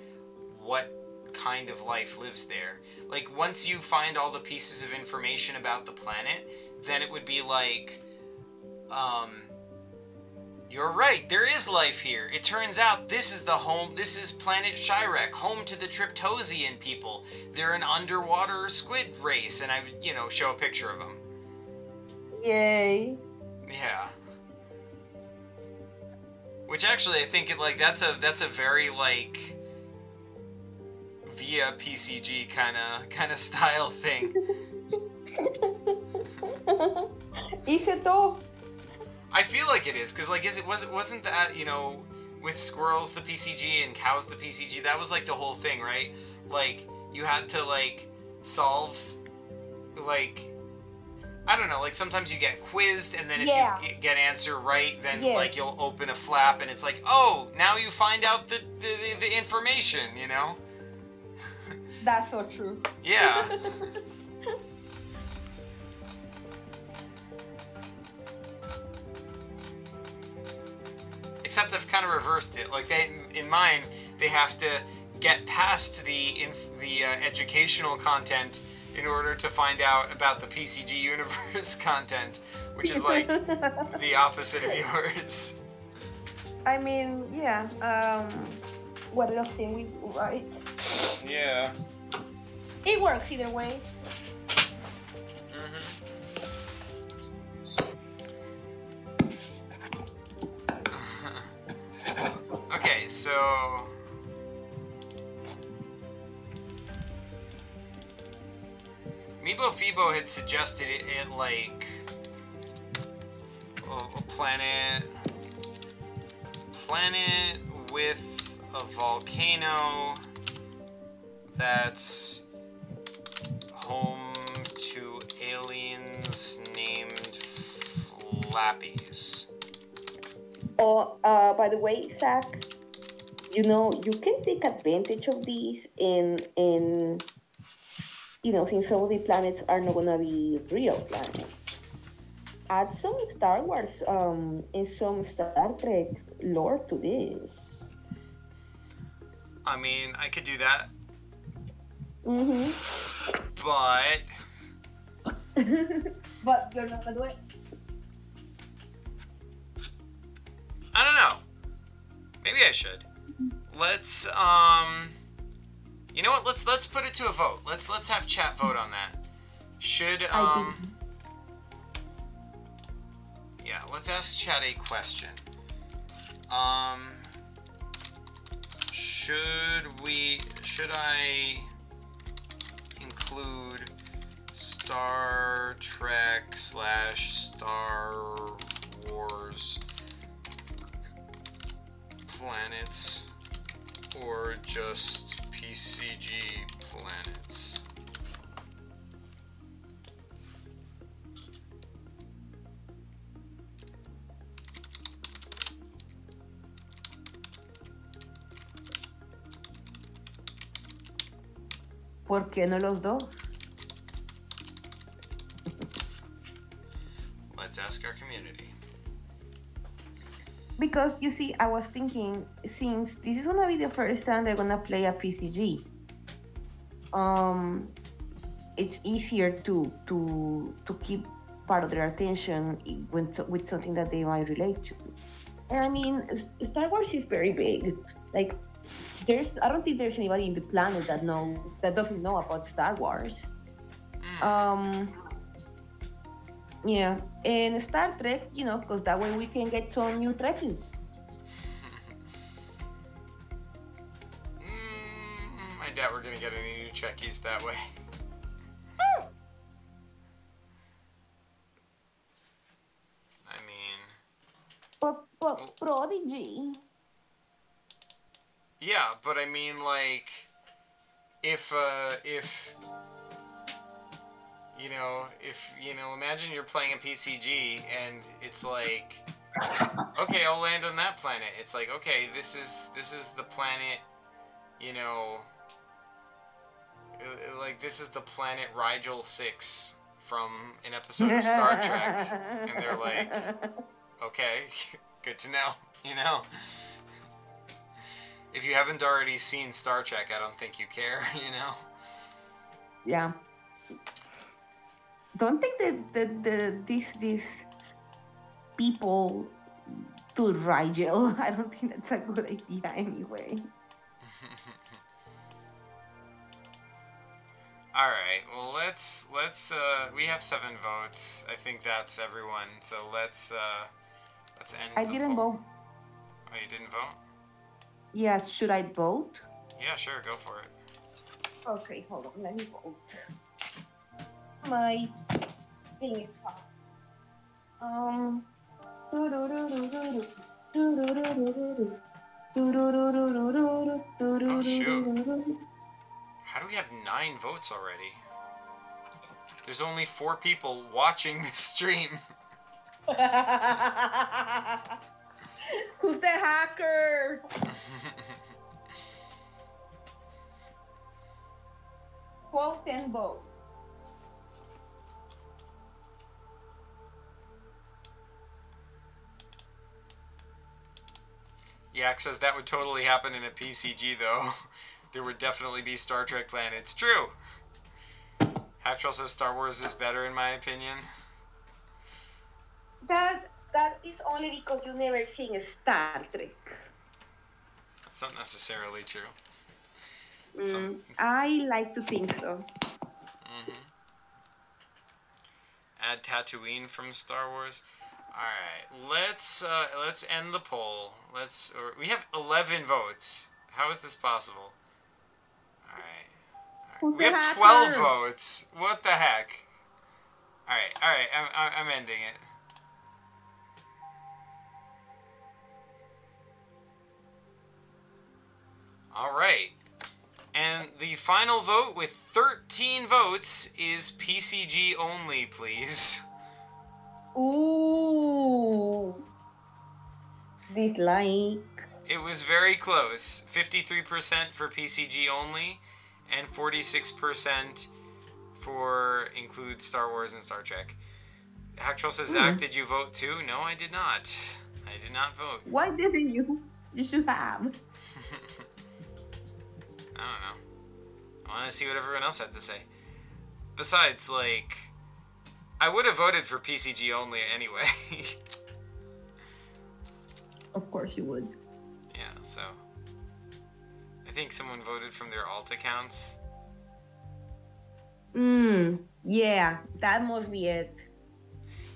what kind of life lives there. Like once you find all the pieces of information about the planet, then it would be like, um, you're right, there is life here. It turns out this is the home, this is planet Shirek, home to the Triptosian people. They're an underwater squid race, and I would, you know, show a picture of them. Yay! Yeah. Which actually, I think it like that's a that's a very like via PCG kind of [laughs] kind of style thing. Is it though? I feel like it is because like is it was it wasn't that you know with squirrels the PCG and cows the PCG that was like the whole thing right like you had to like solve like I don't know, like sometimes you get quizzed, and then if Yeah. you get answer right, then Yeah. like you'll open a flap, and it's like, oh, now you find out the the, the, information, you know? [laughs] That's so true. Yeah. [laughs] Except I've kind of reversed it. Like they, in mine, they have to get past the inf- the uh, educational content in order to find out about the PCG universe [laughs] content, which is like [laughs] the opposite of yours. I mean, yeah. Um, what else can we do, right? Yeah. It works either way. [laughs] okay, so Meebo Fibo had suggested it, it like a, a planet planet with a volcano that's home to aliens named Flappies. Oh, uh, by the way, Zach, you know you can take advantage of these in in you know since some of the planets are not gonna be real planets. Add some Star Wars um and some Star Trek lore to this. I mean, I could do that, Mm-hmm. but [laughs] But you're not gonna do it. I don't know. Maybe I should. Let's um You know what? Let's let's put it to a vote. Let's let's have chat vote on that. Should um Yeah, let's ask chat a question. Um should we should I include Star Trek slash Star Wars planets or just PCG planets? ¿Por qué no los dos? Let's ask our community. Because you see, I was thinking since this is gonna be the first time they're gonna play a PCG, um, it's easier to to to keep part of their attention with with something that they might relate to. And I mean, Star Wars is very big. Like, there's I don't think there's anybody in the planet that know that doesn't know about Star Wars. Um, yeah, and Star Trek, you know, because that way we can get some new Trekkies. Mm, I doubt we're gonna get any new Trekkies that way. [laughs] I mean, But, but Prodigy. yeah, but I mean, like, if, uh, if, you know, if, you know, imagine you're playing a PCG and it's like, okay, I'll land on that planet. It's like, okay, this is, this is the planet, you know, uh, like, this is the planet Rigel 6 from an episode of Star [laughs] Trek. And they're like, okay, [laughs] good to know, [laughs] you know? If you haven't already seen Star Trek, I don't think you care, you know? yeah. Don't think that the, the these these people to Rigel. [laughs] I don't think that's a good idea anyway. [laughs] All right. Well, let's let's uh we have 7 votes. I think that's everyone. So let's uh let's end I the didn't poll. vote. Oh, you didn't vote? Yeah, should I vote? Yeah, sure, go for it. Okay, hold on. Let me vote. My thing is hot. Um. Oh, shoot. How do we have 9 votes already? There's only four people watching this stream. [laughs] Who's the hacker? [laughs] Vote and vote. Yak says that would totally happen in a PCG though. [laughs] there would definitely be Star Trek planets. True. Actual says Star Wars is better in my opinion. That that is only because you never seen Star Trek. That's not necessarily true. Mm, I like to think so. Mm-hmm. Add Tatooine from Star Wars. All right, let's uh, let's end the poll. Let's. Or, we have eleven votes. How is this possible? All right. All right. We have twelve votes. What the heck? All right. All right. I'm I'm ending it. All right. And the final vote with 13 votes is PCG only, please. Ooh. Dislike. It was very close. 53% for PCG only, and 46% for include Star Wars and Star Trek. Hacktroll says, Zach, mm. did you vote too? No, I did not. I did not vote. Why didn't you? You should have. [laughs] I don't know. I want to see what everyone else had to say. Besides, like, I would have voted for PCG only anyway. [laughs] of course you would. Yeah, so. I think someone voted from their alt accounts. Hmm. Yeah, that must be it.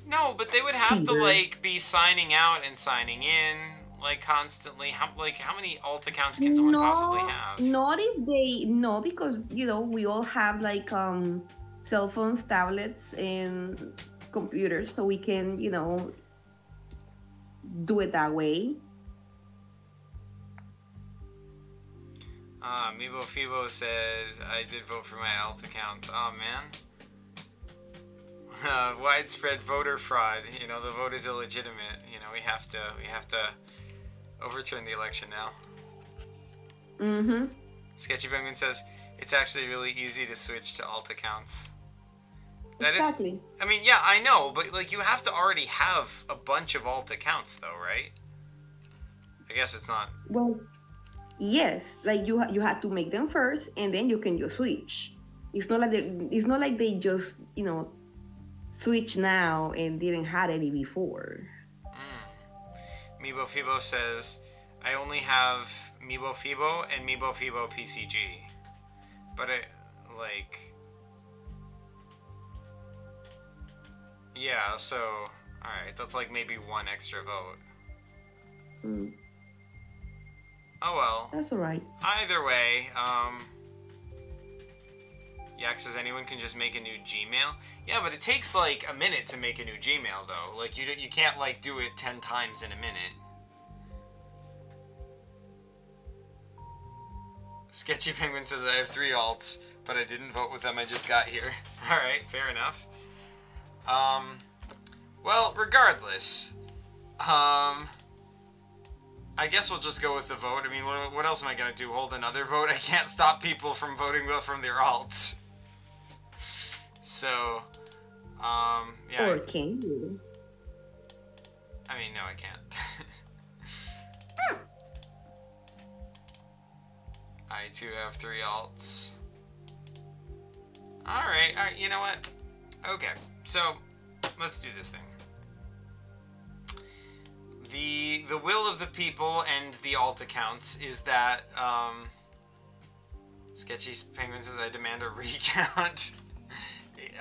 No, but they would have to like be signing out and signing in like constantly? How like how many alt accounts can someone no, possibly have? Not if they no, because you know we all have like um cell phones, tablets, and computers, so we can you know do it that way. Uh, Mibo Fibo said I did vote for my alt account. Oh man. [laughs] Uh, widespread voter fraud. You know the vote is illegitimate. You know we have to we have to overturn the election now. Mm-hmm. Sketchy Penguin says it's actually really easy to switch to alt accounts. That exactly. Is, I mean, yeah, I know, but like you have to already have a bunch of alt accounts, though, right? I guess it's not. Well, yes, like you you have to make them first, and then you can just switch. It's not like they, it's not like they just you know switch now and didn't have any before. Hmm. Mibo Fibo says, I only have Mibo Fibo and Mibo Fibo PCG. But it, like. Yeah, so. Alright, that's like maybe one extra vote. Mm. Oh well. That's alright. Either way, um. Yak says anyone can just make a new Gmail. Yeah, but it takes like a minute to make a new Gmail though. Like you you can't like do it 10 times in a minute. Sketchy Penguin says I have three alts, but I didn't vote with them. I just got here. [laughs] All right, fair enough. Um, well, regardless, um, I guess we'll just go with the vote. I mean, what, what else am I gonna do? Hold another vote? I can't stop people from voting well from their alts. So, um, yeah. Or can you? I mean, no, I can't. [laughs] I too have three alts. Alright, alright, you know what? Okay, so let's do this thing. The the will of the people and the alt accounts is that um, Sketchy Penguin says I demand a [laughs] recount.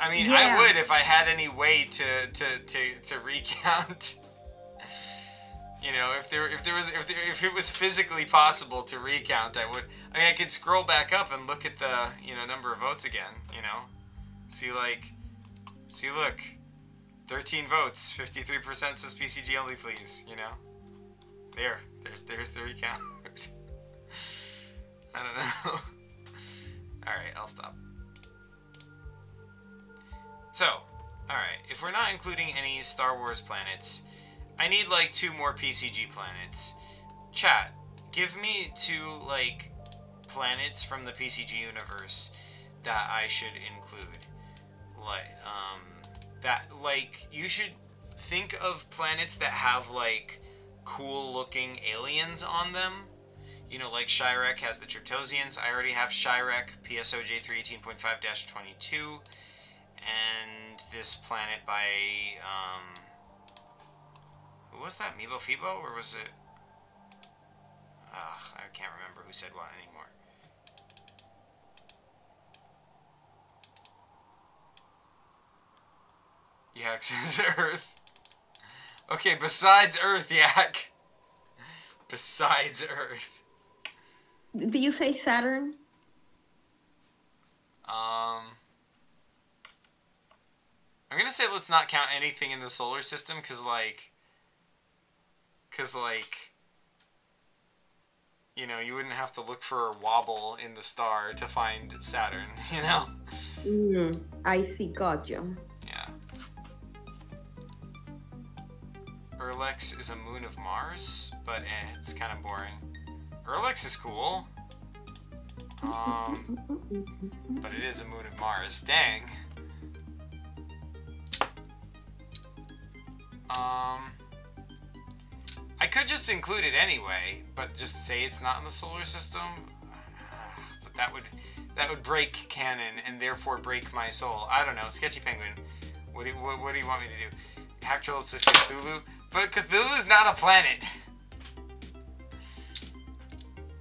I mean, yeah. I would if I had any way to to to, to recount. you know, if there if there was if there, if it was physically possible to recount, I would. I mean, I could scroll back up and look at the you know number of votes again. You know, see like, see look, thirteen votes, fifty three percent says PCG only, please. You know, there, there's there's the recount. [laughs] I don't know. [laughs] All right, I'll stop. So, alright, if we're not including any Star Wars planets, I need like two more PCG planets. Chat, give me two like planets from the PCG universe that I should include. Like, um, that like you should think of planets that have like cool looking aliens on them. You know, like Shirek has the Triptosians. I already have Shirek, PSOJ 318.5 22. And this planet by, um, who was that? Meebo Fibo? Or was it? Ugh, I can't remember who said what anymore. Yak says [laughs] Earth. Okay, besides Earth, Yak. Besides Earth. Did you say Saturn? Um, I'm gonna say let's not count anything in the solar system, cause like, cause like, you know, you wouldn't have to look for a wobble in the star to find Saturn, [laughs] you know? Mm, I see, gotcha. Erlex is a moon of Mars, but eh, it's kind of boring. Erlex is cool. Um, but it is a moon of Mars. Dang. Um, I could just include it anyway, but just say it's not in the solar system. But that would that would break canon and therefore break my soul. I don't know. Sketchy Penguin. What do you, what, what do you want me to do? Hacktroll says Cthulhu, but Cthulhu is not a planet.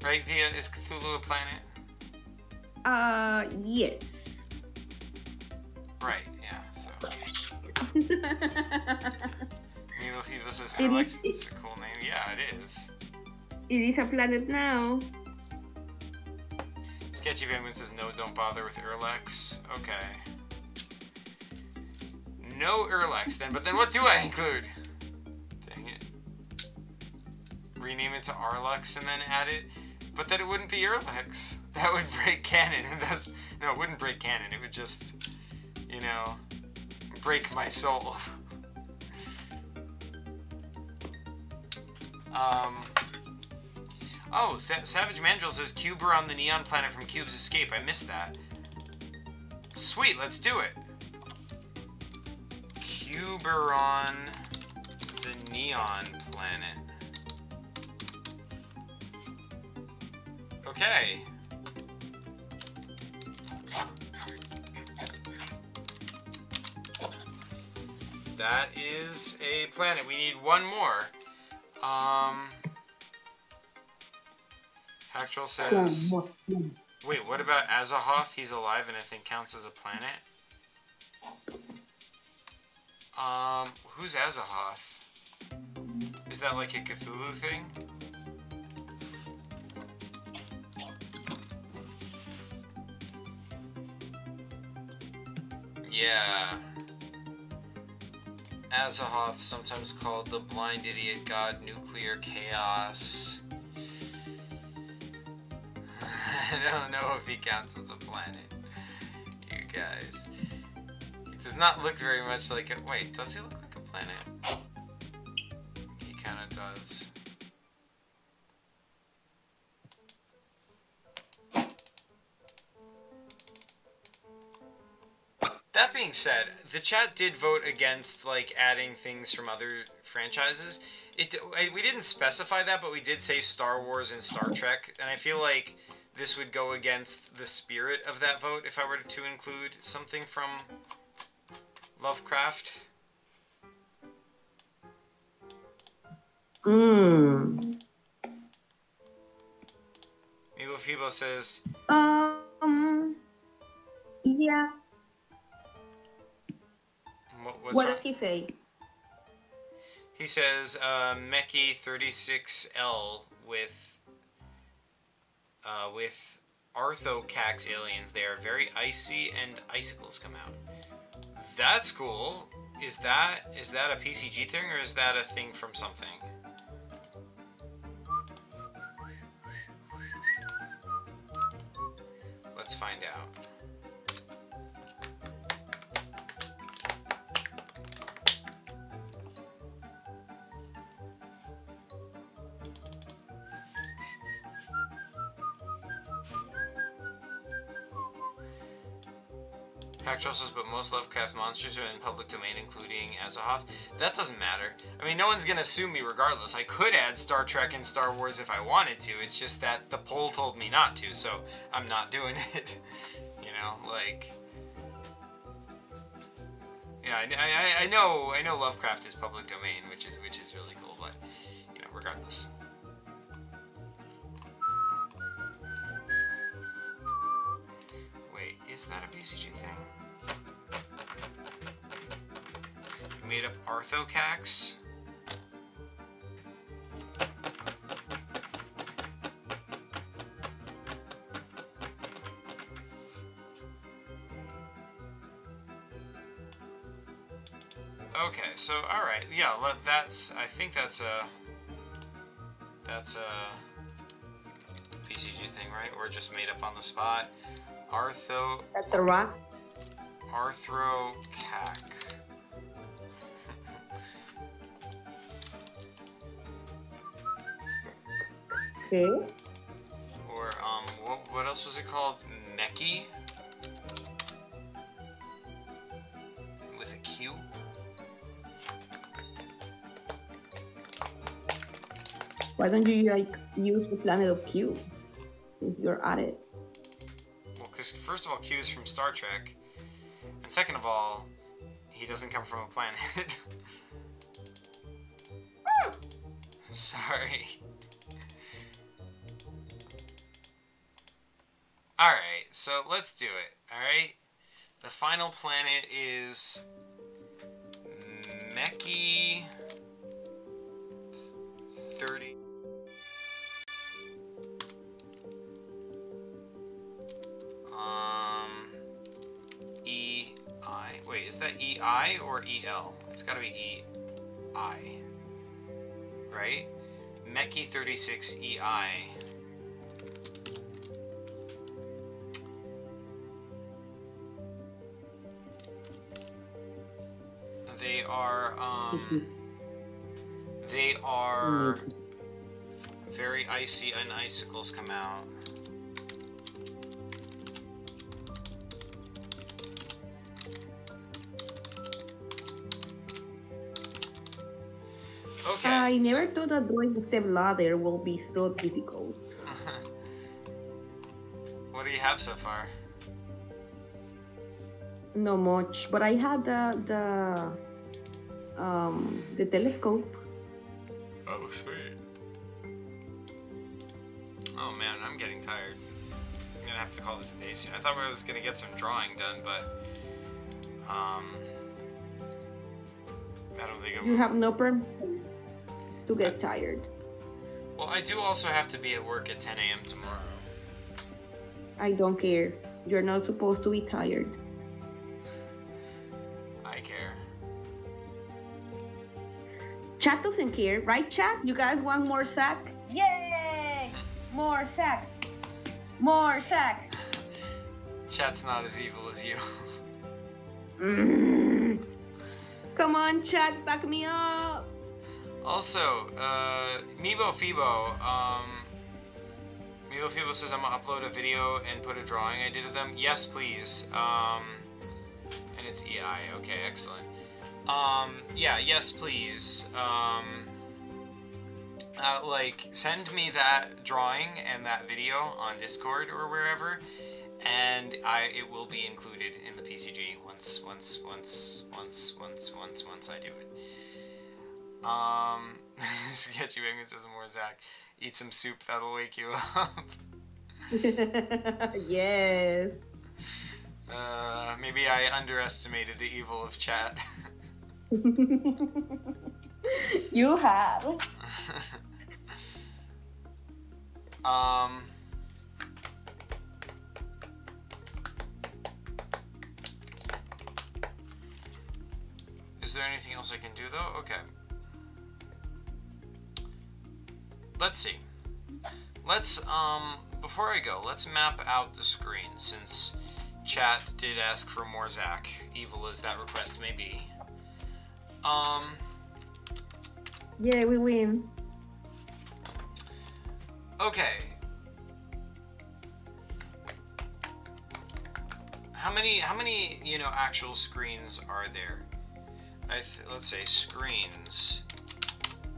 Right, Via? Is Cthulhu a planet? Uh, yes. Right, yeah, so. Milo Phoebus says It Erlex is- is a cool name. Yeah, it is. It is a planet now. Sketchy Penguin says no, don't bother with Erlex. Okay. No Erlex then, but then what do I include? Rename it to Arlex and then add it? But then it wouldn't be Erlex. [laughs] That would break canon, and that's no, it wouldn't break canon. It would just, you know, break my soul. [laughs] um. Oh, Sa- Savage Mandrill says Cuber on the Neon Planet from Cube's Escape. I missed that. Sweet, let's do it. Cuber on the Neon Planet. Okay. That is a planet. We need one more. Um. Actual says. Wait, what about Azathoth? He's alive and I think counts as a planet. Um, who's Azathoth? Is that like a Cthulhu thing? Yeah. Azathoth, sometimes called the blind idiot god nuclear chaos. [laughs] I don't know if he counts as a planet. You guys. He does not look very much like a. Wait, does he look like a planet? He kind of does. That being said, the chat did vote against like adding things from other franchises. It we didn't specify that, but we did say Star Wars and Star Trek, and I feel like this would go against the spirit of that vote if I were to include something from Lovecraft. Mm. Mibo Fibo says, Um. Yeah. What, what's what does he say? He says uh, Meki 36L with uh, with Arthocax aliens. They are very icy and icicles come out. That's cool. Is that is that a PCG thing or is that a thing from something? Let's find out. But most Lovecraft monsters are in public domain, including Azathoth. That doesn't matter. I mean, no one's gonna sue me regardless. I could add Star Trek and Star Wars if I wanted to. It's just that the poll told me not to, so I'm not doing [laughs] it. you know, like. Yeah, I, I, I know I know Lovecraft is public domain, which is which is really cool, but you know, regardless. Wait, is that a PCG thing? Made up Arthocax? Okay, so all right, yeah, that's. I think that's a. That's a PCG thing, right? Or just made up on the spot. Artho. That's a rock. Arthro cac. Okay. or um, what, what else was it called? Meki. With a Q. Why don't you like use the planet of Q if you're at it? Well, because first of all, Q is from Star Trek, and second of all, he doesn't come from a planet. [laughs] Sorry. Alright, so let's do it. Alright? The final planet is. Meki. 30. Um. E I. Wait, is that E I or E L? It's gotta be E I. Right? Meki 36 E um. They are very icy and icicles come out. Okay. I never thought that doing the step ladder will be so difficult. [laughs] what do you have so far? No much, but I had the the um the telescope. Oh, sweet. Oh man, I'm getting tired. I'm gonna have to call this a day soon. I thought I was gonna get some drawing done, but um, I don't think it You have no permission to get tired. Well, I do also have to be at work at 10 a.m. tomorrow. I don't care. You're not supposed to be tired. I care. Chat doesn't care, right, chat? You guys want more sack? Yay! More sack. More sack. Chat's not as evil as you. Mm. Come on, chat, back me up. Also, uh, Mibo Fibo, um, Mibo Fibo says I'm gonna upload a video and put a drawing I did of them. Yes, please. Um, and it's EI. Okay, excellent. Um, yeah, yes, please. Um, uh, like, send me that drawing and that video on Discord or wherever, and I it will be included in the PCG once once once once once once once I do it. Um, [laughs] Sketchy Penguin says more Zach. Eat some soup, that'll wake you up. [laughs] [laughs] yes. Uh, maybe I underestimated the evil of chat. You have. [laughs] um. Is there anything else I can do though? Okay. Let's see. Let's um before I go, let's map out the screen since chat did ask for more Zach, evil as that request may be. Um Yeah, we win. Okay. how many how many you know actual screens are there? I th- let's say screens.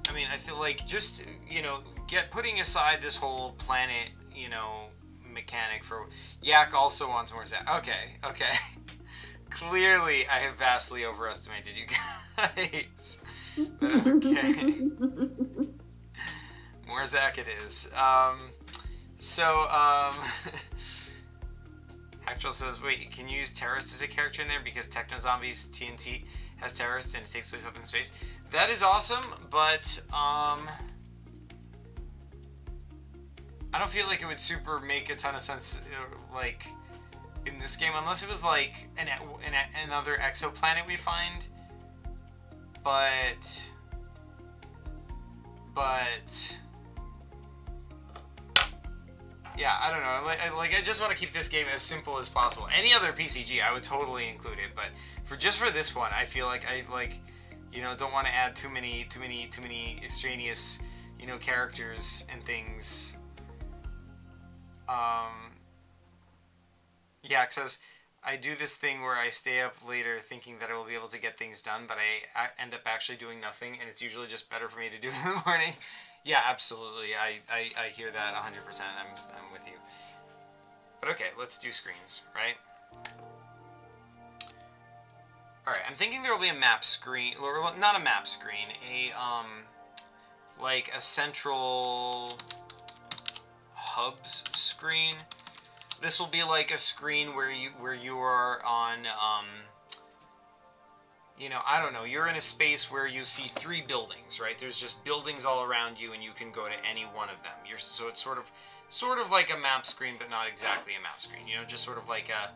I mean, I feel like just you know, get putting aside this whole planet, you know, mechanic for Yak also wants more Zach. Okay, okay. [laughs] Clearly, I have vastly overestimated you guys. [laughs] but okay. [laughs] more Zach it is. Um, so, um, [laughs] Actual says, wait, can you use terrorist as a character in there because Techno Zombies TNT has terrorists and it takes place up in space? That is awesome, but um, I don't feel like it would super make a ton of sense, uh, like in this game, unless it was like an, an another exoplanet we find. But, but yeah, I don't know. Like, like I just want to keep this game as simple as possible. Any other PCG, I would totally include it, but for just for this one, I feel like I like, you know, don't want to add too many, too many, too many extraneous, you know, characters and things. Um, yeah, says I do this thing where I stay up later thinking that I will be able to get things done, but I, I end up actually doing nothing, and it's usually just better for me to do it [laughs] in the morning. Yeah, absolutely. I, I, I hear that 100%. I'm, I'm with you. But okay, let's do screens, right? Alright, I'm thinking there will be a map screen, or not a map screen, a, um, like a central hubs screen. This will be like a screen where you, where you are on, um, you know, I don't know, you're in a space where you see three buildings, right? There's just buildings all around you and you can go to any one of them. You're so it's sort of sort of like a map screen but not exactly a map screen. You know, just sort of like a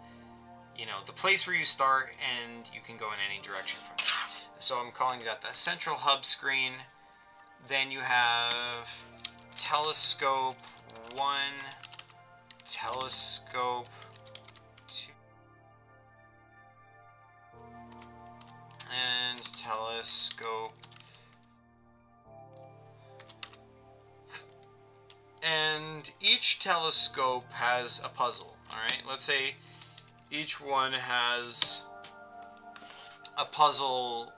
you know, the place where you start and you can go in any direction from there. So I'm calling that the central hub screen. Then you have telescope 1, telescope and telescope. And each telescope has a puzzle, alright? Let's say each one has a puzzle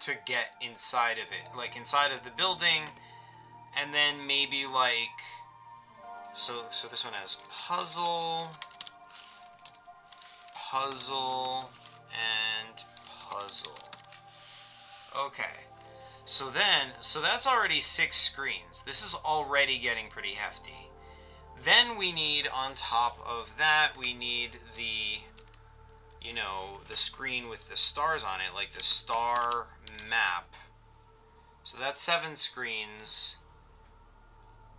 to get inside of it. Like inside of the building, and then maybe like... So, so this one has puzzle, puzzle, and puzzle. Okay. So then, so that's already six screens. This is already getting pretty hefty. Then we need, on top of that, we need the, you know, the screen with the stars on it, like the star map. So that's seven screens.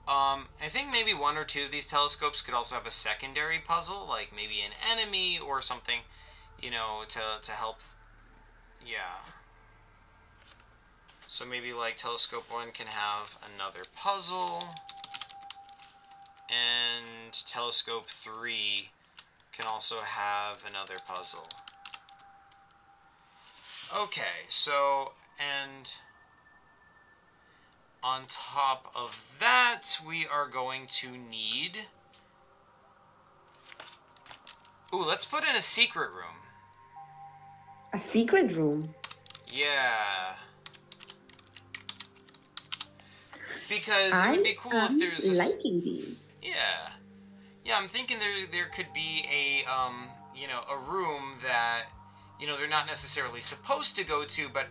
Um, I think maybe one or two of these telescopes could also have a secondary puzzle, like maybe an enemy or something, you know, to, to help yeah. So maybe like Telescope 1 can have another puzzle. And Telescope 3 can also have another puzzle. Okay, so, and on top of that, we are going to need... Ooh, let's put in a secret room. A secret room. Yeah. Because it would be cool if there's a, liking these. Yeah. Yeah, I'm thinking there there could be a um, you know, a room that you know, they're not necessarily supposed to go to, but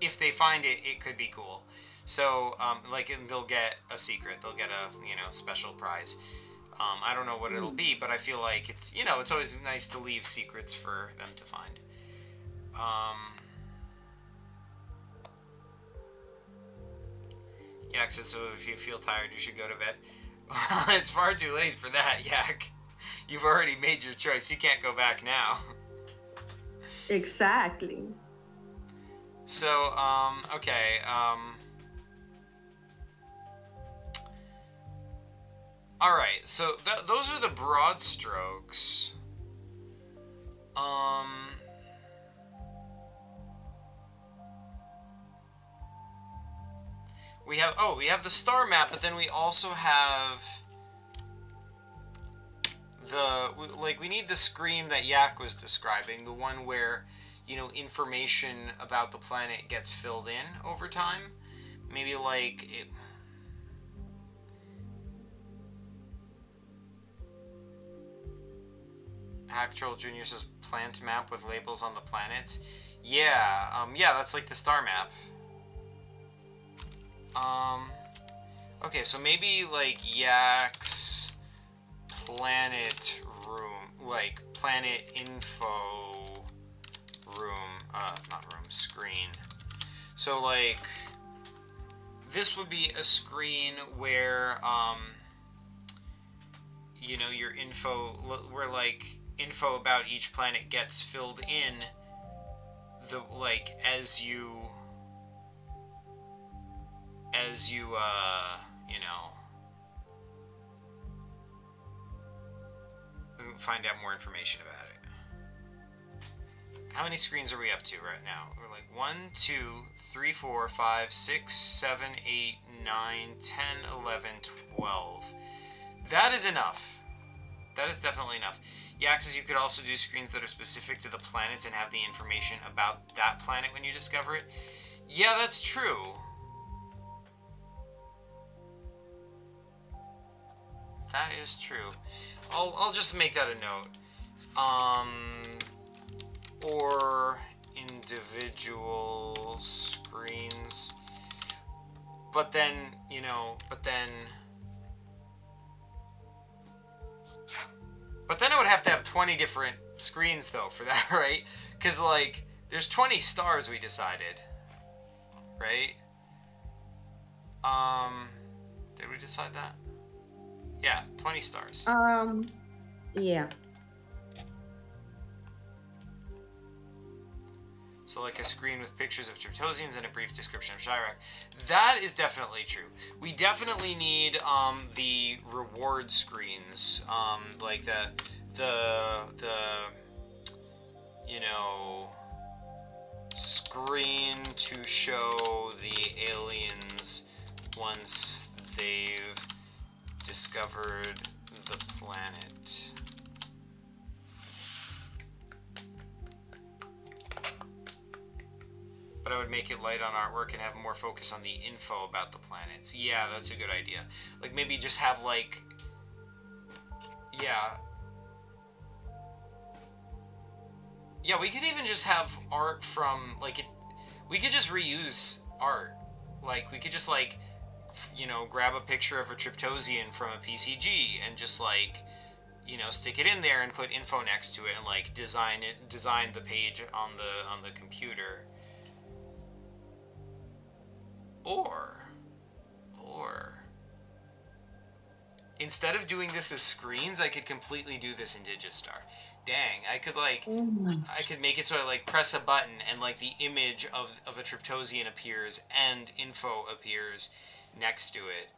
if they find it, it could be cool. So, um, like, they'll get a secret. They'll get a, you know, special prize. Um, I don't know what it'll be, but I feel like it's, you know, it's always nice to leave secrets for them to find. Um, Yak said, so if you feel tired, you should go to bed. [laughs] it's far too late for that, Yak. You've already made your choice. You can't go back now. Exactly. So, um, okay, um... Alright, so th those are the broad strokes. Um... We have, oh, we have the star map, but then we also have the like we need the screen that Yak was describing, the one where you know information about the planet gets filled in over time. Maybe like it. Actual Junior says plant map with labels on the planets. Yeah, um, yeah, that's like the star map. Um, okay, so maybe like Yak's planet room, like planet info room, uh, not room, screen. So like, this would be a screen where, um, you know, your info, where like info about each planet gets filled in the like as you as you uh you know. Find out more information about it. How many screens are we up to right now? We're like 1 2 3 4 5 6 7 8 9 10 11 12 that is enough. That is definitely enough Yaxis, you could also do screens that are specific to the planets and have the information about that planet when you discover it. Yeah, that's true. That is true. I'll, I'll just make that a note. Um, or individual screens. But then, you know, but then... But then I would have to have 20 different screens, though, for that, [laughs] right? Because, like, there's 20 stars we decided, right? Um, did we decide that? Yeah, 20 stars. Um, yeah. So like a screen with pictures of Triptosians and a brief description of Chirac. That is definitely true. We definitely need um, the reward screens, um, like the the the you know screen to show the aliens once they've discovered the planet. But I would make it light on artwork and have more focus on the info about the planets. Yeah, that's a good idea. Like maybe just have like yeah. Yeah, we could even just have art from like it we could just reuse art. Like we could just like you know, grab a picture of a Triptosian from a PCG and just like you know, stick it in there and put info next to it and like design it design the page on the on the computer. Or, or, instead of doing this as screens, I could completely do this in Digistar. Dang, I could like, mm. I could make it so I like press a button and like the image of, of a Triptosian appears and info appears next to it.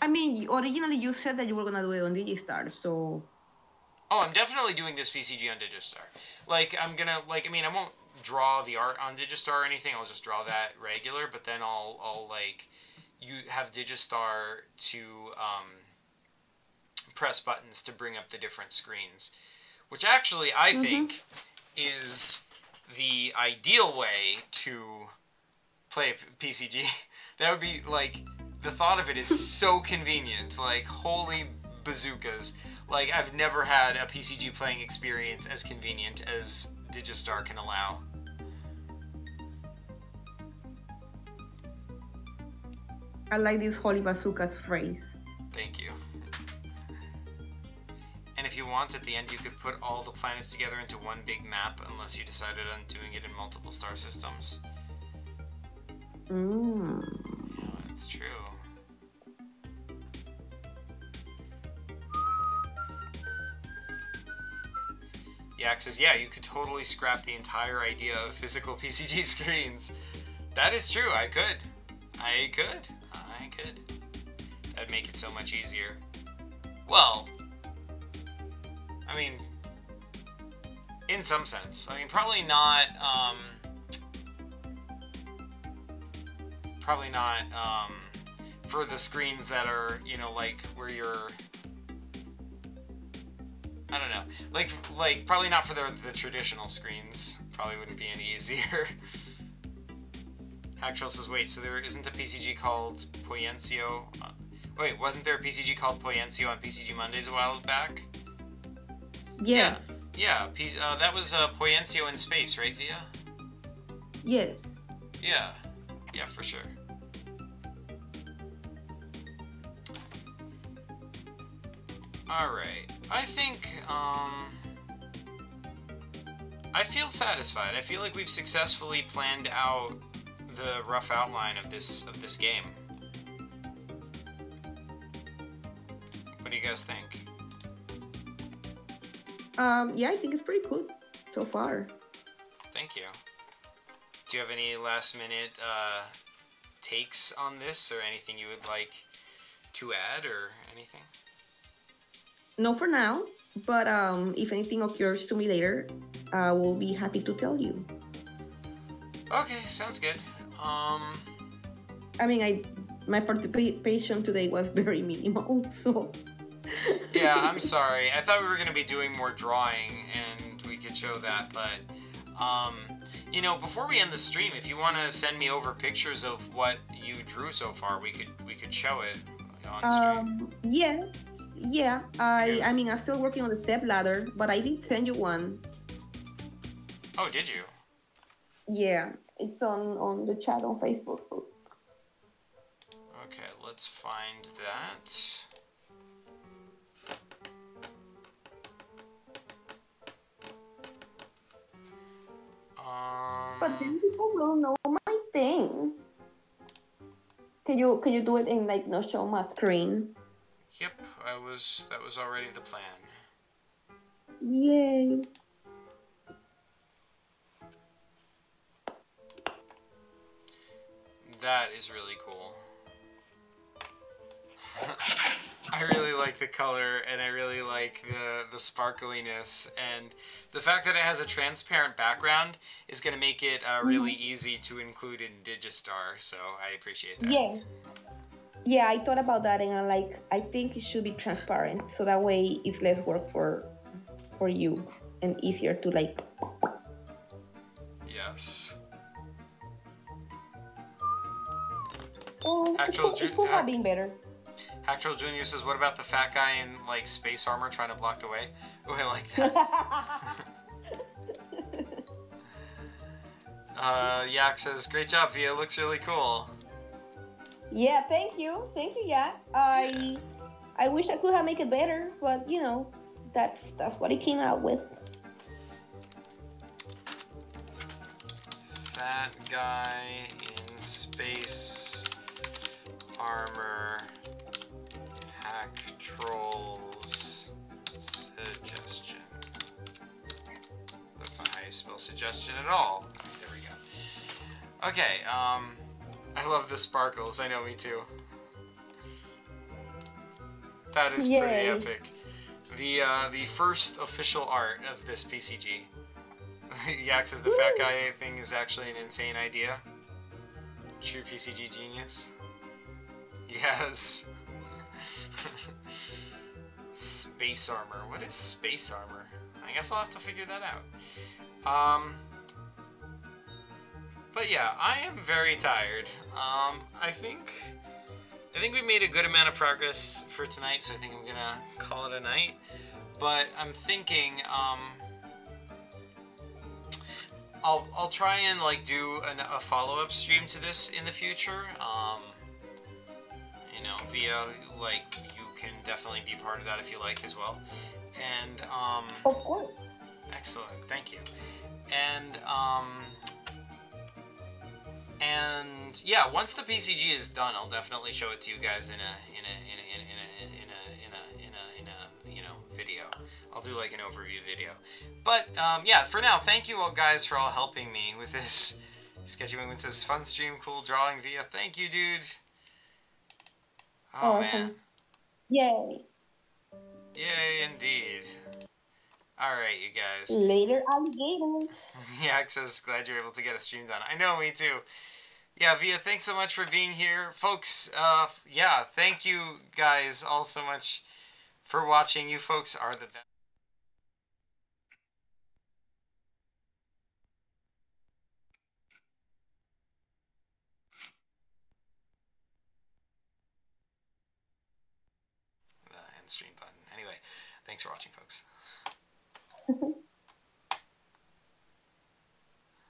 I mean, originally you said that you were gonna do it on Digistar, so. Oh, I'm definitely doing this PCG on Digistar. Like, I'm gonna like, I mean, I won't draw the art on Digistar or anything. I'll just draw that regular, but then I'll I'll like you have Digistar to um, press buttons to bring up the different screens, which actually I mm-hmm. think is the ideal way to play PCG. [laughs] that would be like the thought of it is [laughs] so convenient. Like holy bazookas! Like I've never had a PCG playing experience as convenient as Digistar can allow. I like this Holy Bazooka's phrase. Thank you. And if you want, at the end, you could put all the planets together into one big map, unless you decided on doing it in multiple star systems. Mmm. Yeah, that's true. Yak says, yeah, you could totally scrap the entire idea of physical PCG screens. That is true, I could. I could. I could. That'd make it so much easier. Well, I mean, in some sense. I mean, probably not, um, probably not, um, for the screens that are, you know, like where you're I don't know. Like, like probably not for the the traditional screens. Probably wouldn't be any easier. [laughs] Actual says, wait, so there isn't a PCG called Poyencio? Uh, wait, wasn't there a PCG called Poyencio on PCG Mondays a while back? Yes. Yeah, P- uh, that was uh, Poyencio in space, right, Via? Yes. Yeah, yeah, for sure. Alright, I think, um... I feel satisfied. I feel like we've successfully planned out the rough outline of this of this game. What do you guys think? Um, yeah, I think it's pretty cool so far. Thank you. Do you have any last minute uh, takes on this or anything you would like to add or anything? No, for now. But um, if anything occurs to me later, I will be happy to tell you. Okay, sounds good. Um, I mean, I my participation today was very minimal, [laughs] so. yeah, I'm sorry. I thought we were gonna be doing more drawing, and we could show that, but um, you know, before we end the stream, if you want to send me over pictures of what you drew so far, we could we could show it on stream. Um, yeah, yeah. I Yes. I mean, I'm still working on the step ladder, but I did send you one. Oh, did you? Yeah, it's on on the chat on Facebook. Okay, let's find that. But Um, then people will know my thing. Can you can you do it in like no show my screen? yep, I was that was already the plan. Yay! That is really cool. [laughs] I really like the color and I really like the the sparkliness and the fact that it has a transparent background is going to make it uh, really easy to include in Digistar. So I appreciate that. Yeah. Yeah, I thought about that and I'm like, I think it should be transparent so that way it's less work for for you and easier to like Yes. Actual it, ju- could- it could have been better. Jr. says, "What about the fat guy in like space armor trying to block the way?" [laughs] Oh, I like that. [laughs] uh, Yak says, "Great job, Via. Looks really cool." yeah, thank you. Thank you, yeah. I I wish I could have made it better, but you know, that's that's what it came out with. Fat guy in space armor. Hack trolls suggestion. That's not how you spell suggestion at all. There we go. Okay, um, I love the sparkles. I know, me too. That is pretty epic. The uh, the first official art of this PCG. [laughs] Yak says the fat guy thing is actually an insane idea. True PCG genius. Yes. space armor. What is space armor? I guess I'll have to figure that out. Um. But yeah, I am very tired. Um, I think I think we made a good amount of progress for tonight, so I think I'm gonna call it a night. But I'm thinking, um, I'll I'll try and like do an, a follow up stream to this in the future. Um, you know, via like you can definitely be part of that if you like as well. And um, Of course. Excellent, thank you. And um and yeah, once the PCG is done, I'll definitely show it to you guys in a in a in a in a in a in a in a, in a you know video. I'll do like an overview video. But um, yeah, for now, thank you all guys for all helping me with this. [laughs] Sketchy Wingman says, "Fun stream, cool drawing via." Thank you, dude. Oh man, Awesome. Yay. yay indeed. All right, you guys. Later, alligators. [laughs] Yeah, says glad you're able to get a stream done. I know, me too. Yeah, Via, thanks so much for being here, folks. Uh, yeah, thank you guys all so much for watching. You folks are the best. Thanks for watching, folks. [laughs]